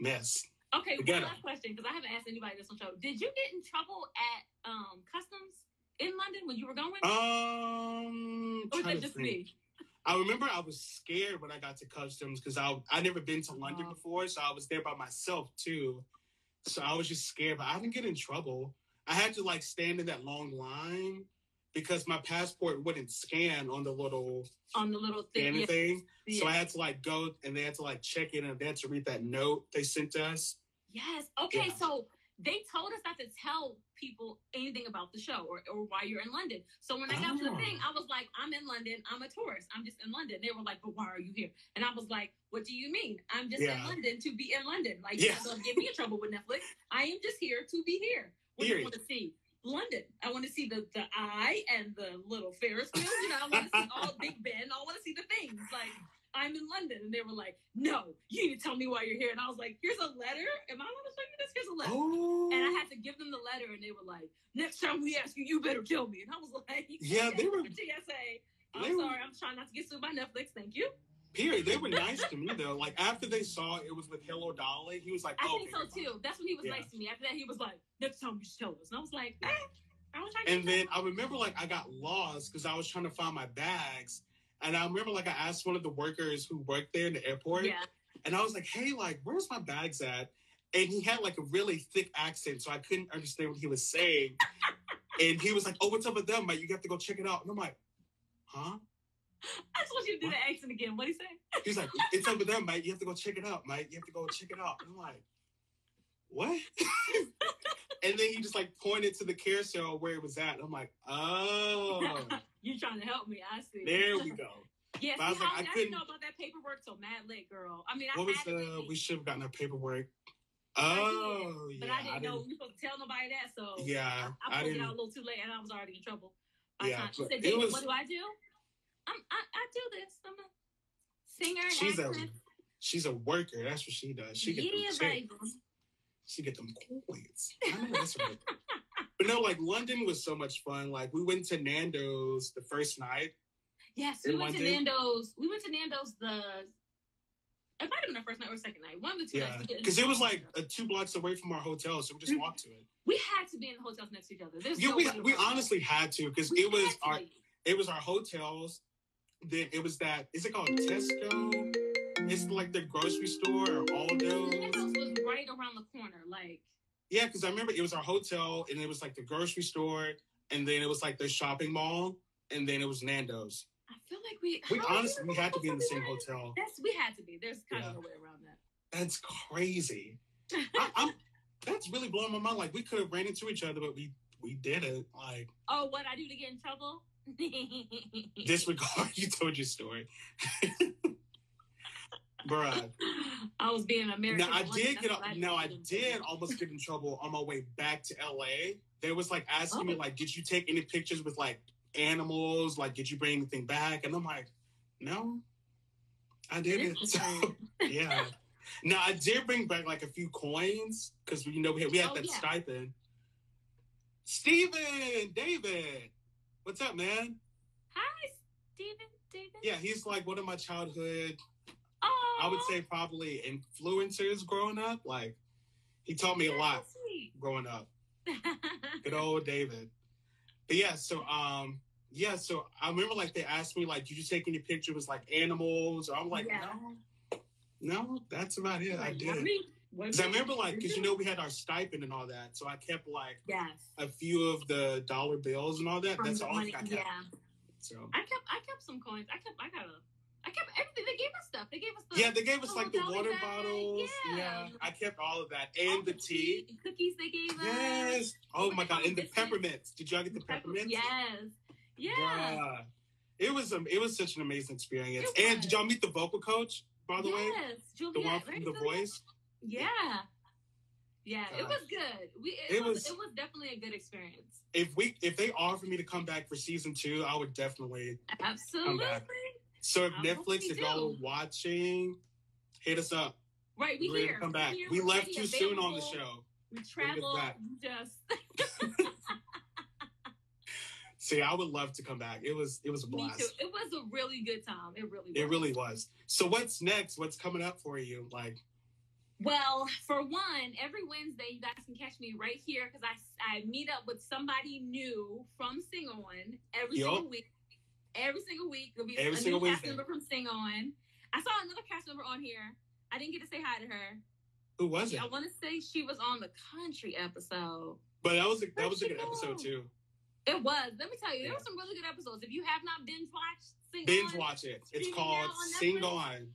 mess. okay. One last question because I haven't asked anybody this on show. Did you get in trouble at um customs in London when you were going? Um, or was that just think. me? I remember I was scared when I got to customs because I I never been to London Oh. before, so I was there by myself too. So I was just scared, but I didn't get in trouble. I had to like stand in that long line because my passport wouldn't scan on the little On the little thing. Yeah. thing. So. I had to like go and they had to like check in and they had to read that note they sent us. Yes. Okay. Yeah. So they told us not to tell people anything about the show or, or why you're in London. So when I got to the Oh. thing, I was like, I'm in London. I'm a tourist. I'm just in London. They were like, but why are you here? And I was like, what do you mean? I'm just in London to be in London. Like, Yeah. you're going to get me in trouble with Netflix. I am just here to be here. What do you want to see? London. I want to see the, the eye and the little Ferris wheel. You know, I want to see all Big Ben. I want to see the things. Like, I'm in London. And they were like, no, you need to tell me why you're here. And I was like, here's a letter. Am I going to show you this? Here's a letter. Oh, And I had oh. to give them the letter, and they were like, "Next time we ask you, you better kill me." And I was like, Yeah, they were- TSA. I'm they were- sorry, I'm trying not to get sued by Netflix. Thank you. Period. They were nice to me though. Like after they saw it was with Hello Dolly, he was like, I oh, think so fine. too. That's when he was Yeah. nice to me. After that, he was like, "Next time you show us." And I was like, eh, I was trying to. And then I remember like I got lost because I was trying to find my bags. And I remember like I asked one of the workers who worked there in the airport, yeah, and I was like, "Hey, like, where's my bags at?" And he had like a really thick accent, so I couldn't understand what he was saying. and he was like, "Oh, what's up with them, mate? You have to go check it out." And I'm like, "Huh?" I just want you to do the accent again. What he say? He's like, "It's up with them, mate. You have to go check it out, Mike. You have to go check it out." And I'm like, "What?" and then he just like pointed to the carousel where it was at. And I'm like, "Oh." You're trying to help me? I see. There we go. Yeah, I was like, I I, didn't know about that paperwork till mad late, girl. I mean, I What was the? We should have gotten our paperwork. I did, Oh, yeah. but I didn't know we were supposed to tell nobody that. So Yeah, I, I pulled it out a little too late, and I was already in trouble. By Yeah, time. She said, it "David, was- what do I do? I'm, I, I do this. I'm a singer and She's a she's a worker. That's what she does. She get yeah, them. She get them coins. I know that's right. But no, like London was so much fun. Like we went to Nando's the first night. Yes, we went to Nando's. We went to Nando's the. It might have been our first night or second night. One of the two. Yeah, nights. Because it was like uh, two blocks away from our hotel, so we just walked to it. we had to be in the hotels next to each other. There's Yeah, no we we honestly had to because it was our it was our hotels. Then it was that is it called Tesco? It's like the grocery store or Aldo's. Nando's was right around the corner. Like Yeah, because I remember it was our hotel, and it was like the grocery store, and then it was like the shopping mall, and then it was Nando's. I feel like we. We honestly we had to be in the same hotel. That's we had to be. There's kind of Yeah. no way around that. That's crazy. I, I'm that's really blowing my mind. Like we could have ran into each other, but we we didn't. Like Oh, what I do to get in trouble? Disregard. You told your story, bruh. I was being American. Now I did get. what I Now I did almost get in trouble on my way back to LA. They was like asking me Oh. like, "Did you take any pictures with like animals? Like, did you bring anything back?" And I'm like, "No, I didn't." So, yeah. Now I did bring back like a few coins because you know we had, we had Oh, that yeah. stipend. Steven, David, what's up, man? Hi, Steven. David. Yeah, he's like one of my childhood Oh, I would say probably influencers growing up. Like he taught me a lot growing up. Good old David. But yeah, so um yeah, so I remember like they asked me like, did you take any pictures like animals? Or I'm like, Yeah. no, no, that's about it. I Like, not did. Because I remember, like, because you know we had our stipend and all that, so I kept like yes, a few of the dollar bills and all that. From That's all money- I kept. Yeah, So I kept I kept some coins. I kept I got a I kept everything. They gave us stuff. They gave us the yeah, they gave us like the water bag. bottles. Yeah. Yeah, I kept all of that all and the tea. cookies they gave us. Yes. Oh my god, and the peppermints. Did y'all get the peppermints? Yes. Yeah. It was um, it was such an amazing experience. And did y'all meet the vocal coach? By the way, yes, the Juliet, one right? from The? Voice. Yeah. Yeah, it was good. We it, It was, was- it was definitely a good experience. If we if they offered me to come back for season two, I would definitely. Absolutely. back. So if I Netflix, if y'all are watching, hit us up. Right, we We're here. to come back. Here, We we're left too soon on the show. We travel just See, I would love to come back. It was it was a me blast. too. It was a really good time. It really was. It really was. So what's next? What's coming up for you? Like Well, for one, every Wednesday you guys can catch me right here because I I meet up with somebody new from Sing On every Yup. single week. Every single week there'll be Every a single new cast member from Sing On. I saw another cast member on here. I didn't get to say hi to her. who was it? I want to say she was on the country episode. But that was a, that was a good go? episode too. It was. Let me tell you, there Yeah. were some really good episodes. If you have not binge watched Binge On, watch it. It's called Sing On.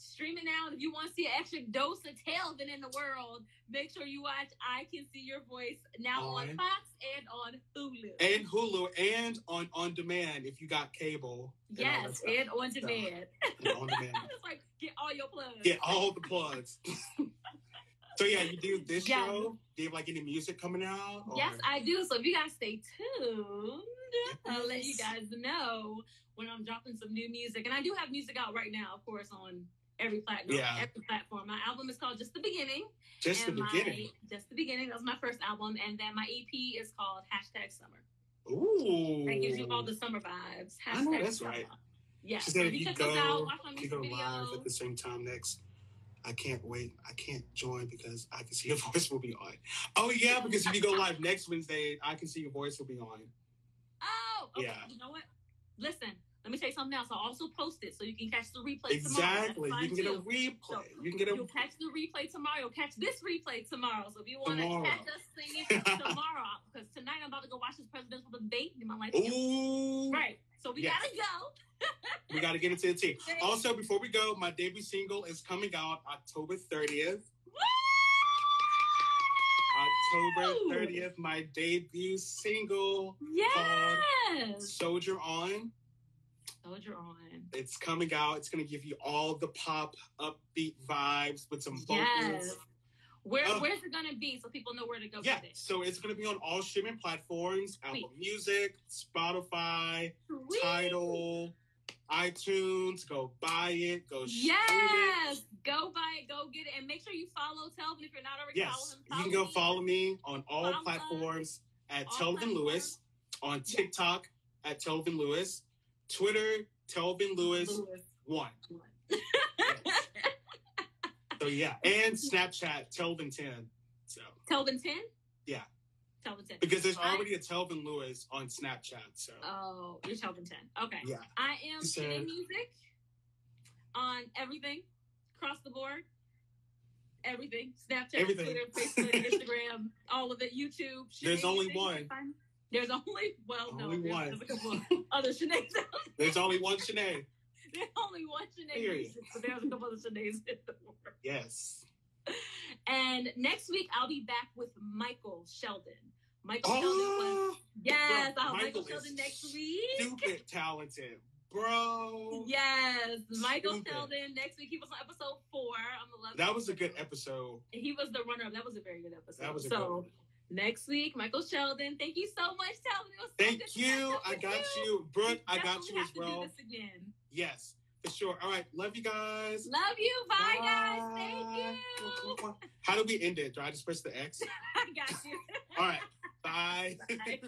Streaming out. If you want to see an extra dose of Telvin in the world, make sure you watch I Can See Your Voice now on On- Fox and on Hulu. And Hulu and on on demand if you got cable. and yes, stuff. and on demand. And on demand. it's like get all your plugs. Get all the plugs. so yeah, you do this Yeah. show. Do you have like any music coming out? or- Yes, I do. So if you guys stay tuned, I'll let you guys know when I'm dropping some new music. And I do have music out right now, of course, on every platform. Yeah. Every platform. My album is called Just the Beginning. Just the and my- beginning. Just the beginning. That was my first album, and then my EP is called Hashtag Summer. Ooh. That gives you all the summer vibes. I know that's summer. right. Yeah. She said if you out, go, watch you go live at the same time next. I can't wait. I can't join because I can see your voice will be on. Oh yeah, because if you go live next Wednesday, I can see your voice will be on. Oh, okay. Yeah. You know what? Listen, let me tell you something else. I'll also post it so you can catch the replay Exactly. tomorrow. You can get a That's fine, too. replay. You can get a You'll catch the replay tomorrow. You'll catch this replay tomorrow. So if you want to catch us singing tomorrow, because tonight I'm about to go watch this presidential debate in my life. Ooh. Right. So we Yes. gotta go. We got to get into the tea. Also, before we go, my debut single is coming out October 30th. October 30th, my debut single, Yes. Soldier On. Soldier on. It's coming out. It's going to give you all the pop, upbeat vibes with some vocals. Yes. Where Oh. Where's it gonna be so people know where to go Yeah, get it? so it's going to be on all streaming platforms Sweet. Apple Music, Spotify, Sweet. Tidal, iTunes. Go buy it. Go stream it. Yes. Go buy it. Go get it, and make sure you follow Telvin if you're not already Yes, following him. you can go me. follow me on all Follow us. platforms at All Telvin Lewis, on TikTok at Telvin Lewis, Twitter Telvin Lewis Lewis. one. So yeah, and Snapchat Telvin ten. So Telvin ten. Yeah. Telvin ten. because there's I- already a Telvin Lewis on Snapchat. So Oh, you're Telvin ten. Okay. yeah, I am So- Music on everything, across the board. Everything. Snapchat, Everything. Twitter, Facebook, Instagram, all of it, YouTube. There's only one. You can find- There's only well, no, Only there's, one. there's of other Chaneé's. there's only one Chaneé. there's only one. Music, but there's a couple other Chaneé's in the world. Yes. And next week I'll be back with Michael Sheldon. Michael oh! Sheldon was Oh, yes, Bro, I'll have Michael Michael Sheldon next week. stupid talented, bro. Yes, Michael Stupid. Sheldon. Next week he was on episode four. I'm the love. That was a good episode. He was the runner up. That was a very good episode. That was a so good one. Next week, Michael Sheldon. Thank you so much, was so Thank you. I got you. Brooke, I got you as well. Do this again. Yes, for sure. All right. Love you guys. Love you. Bye, guys. Thank you. How do we end it? Do I just press the X? I got you. All right. Bye. Bye.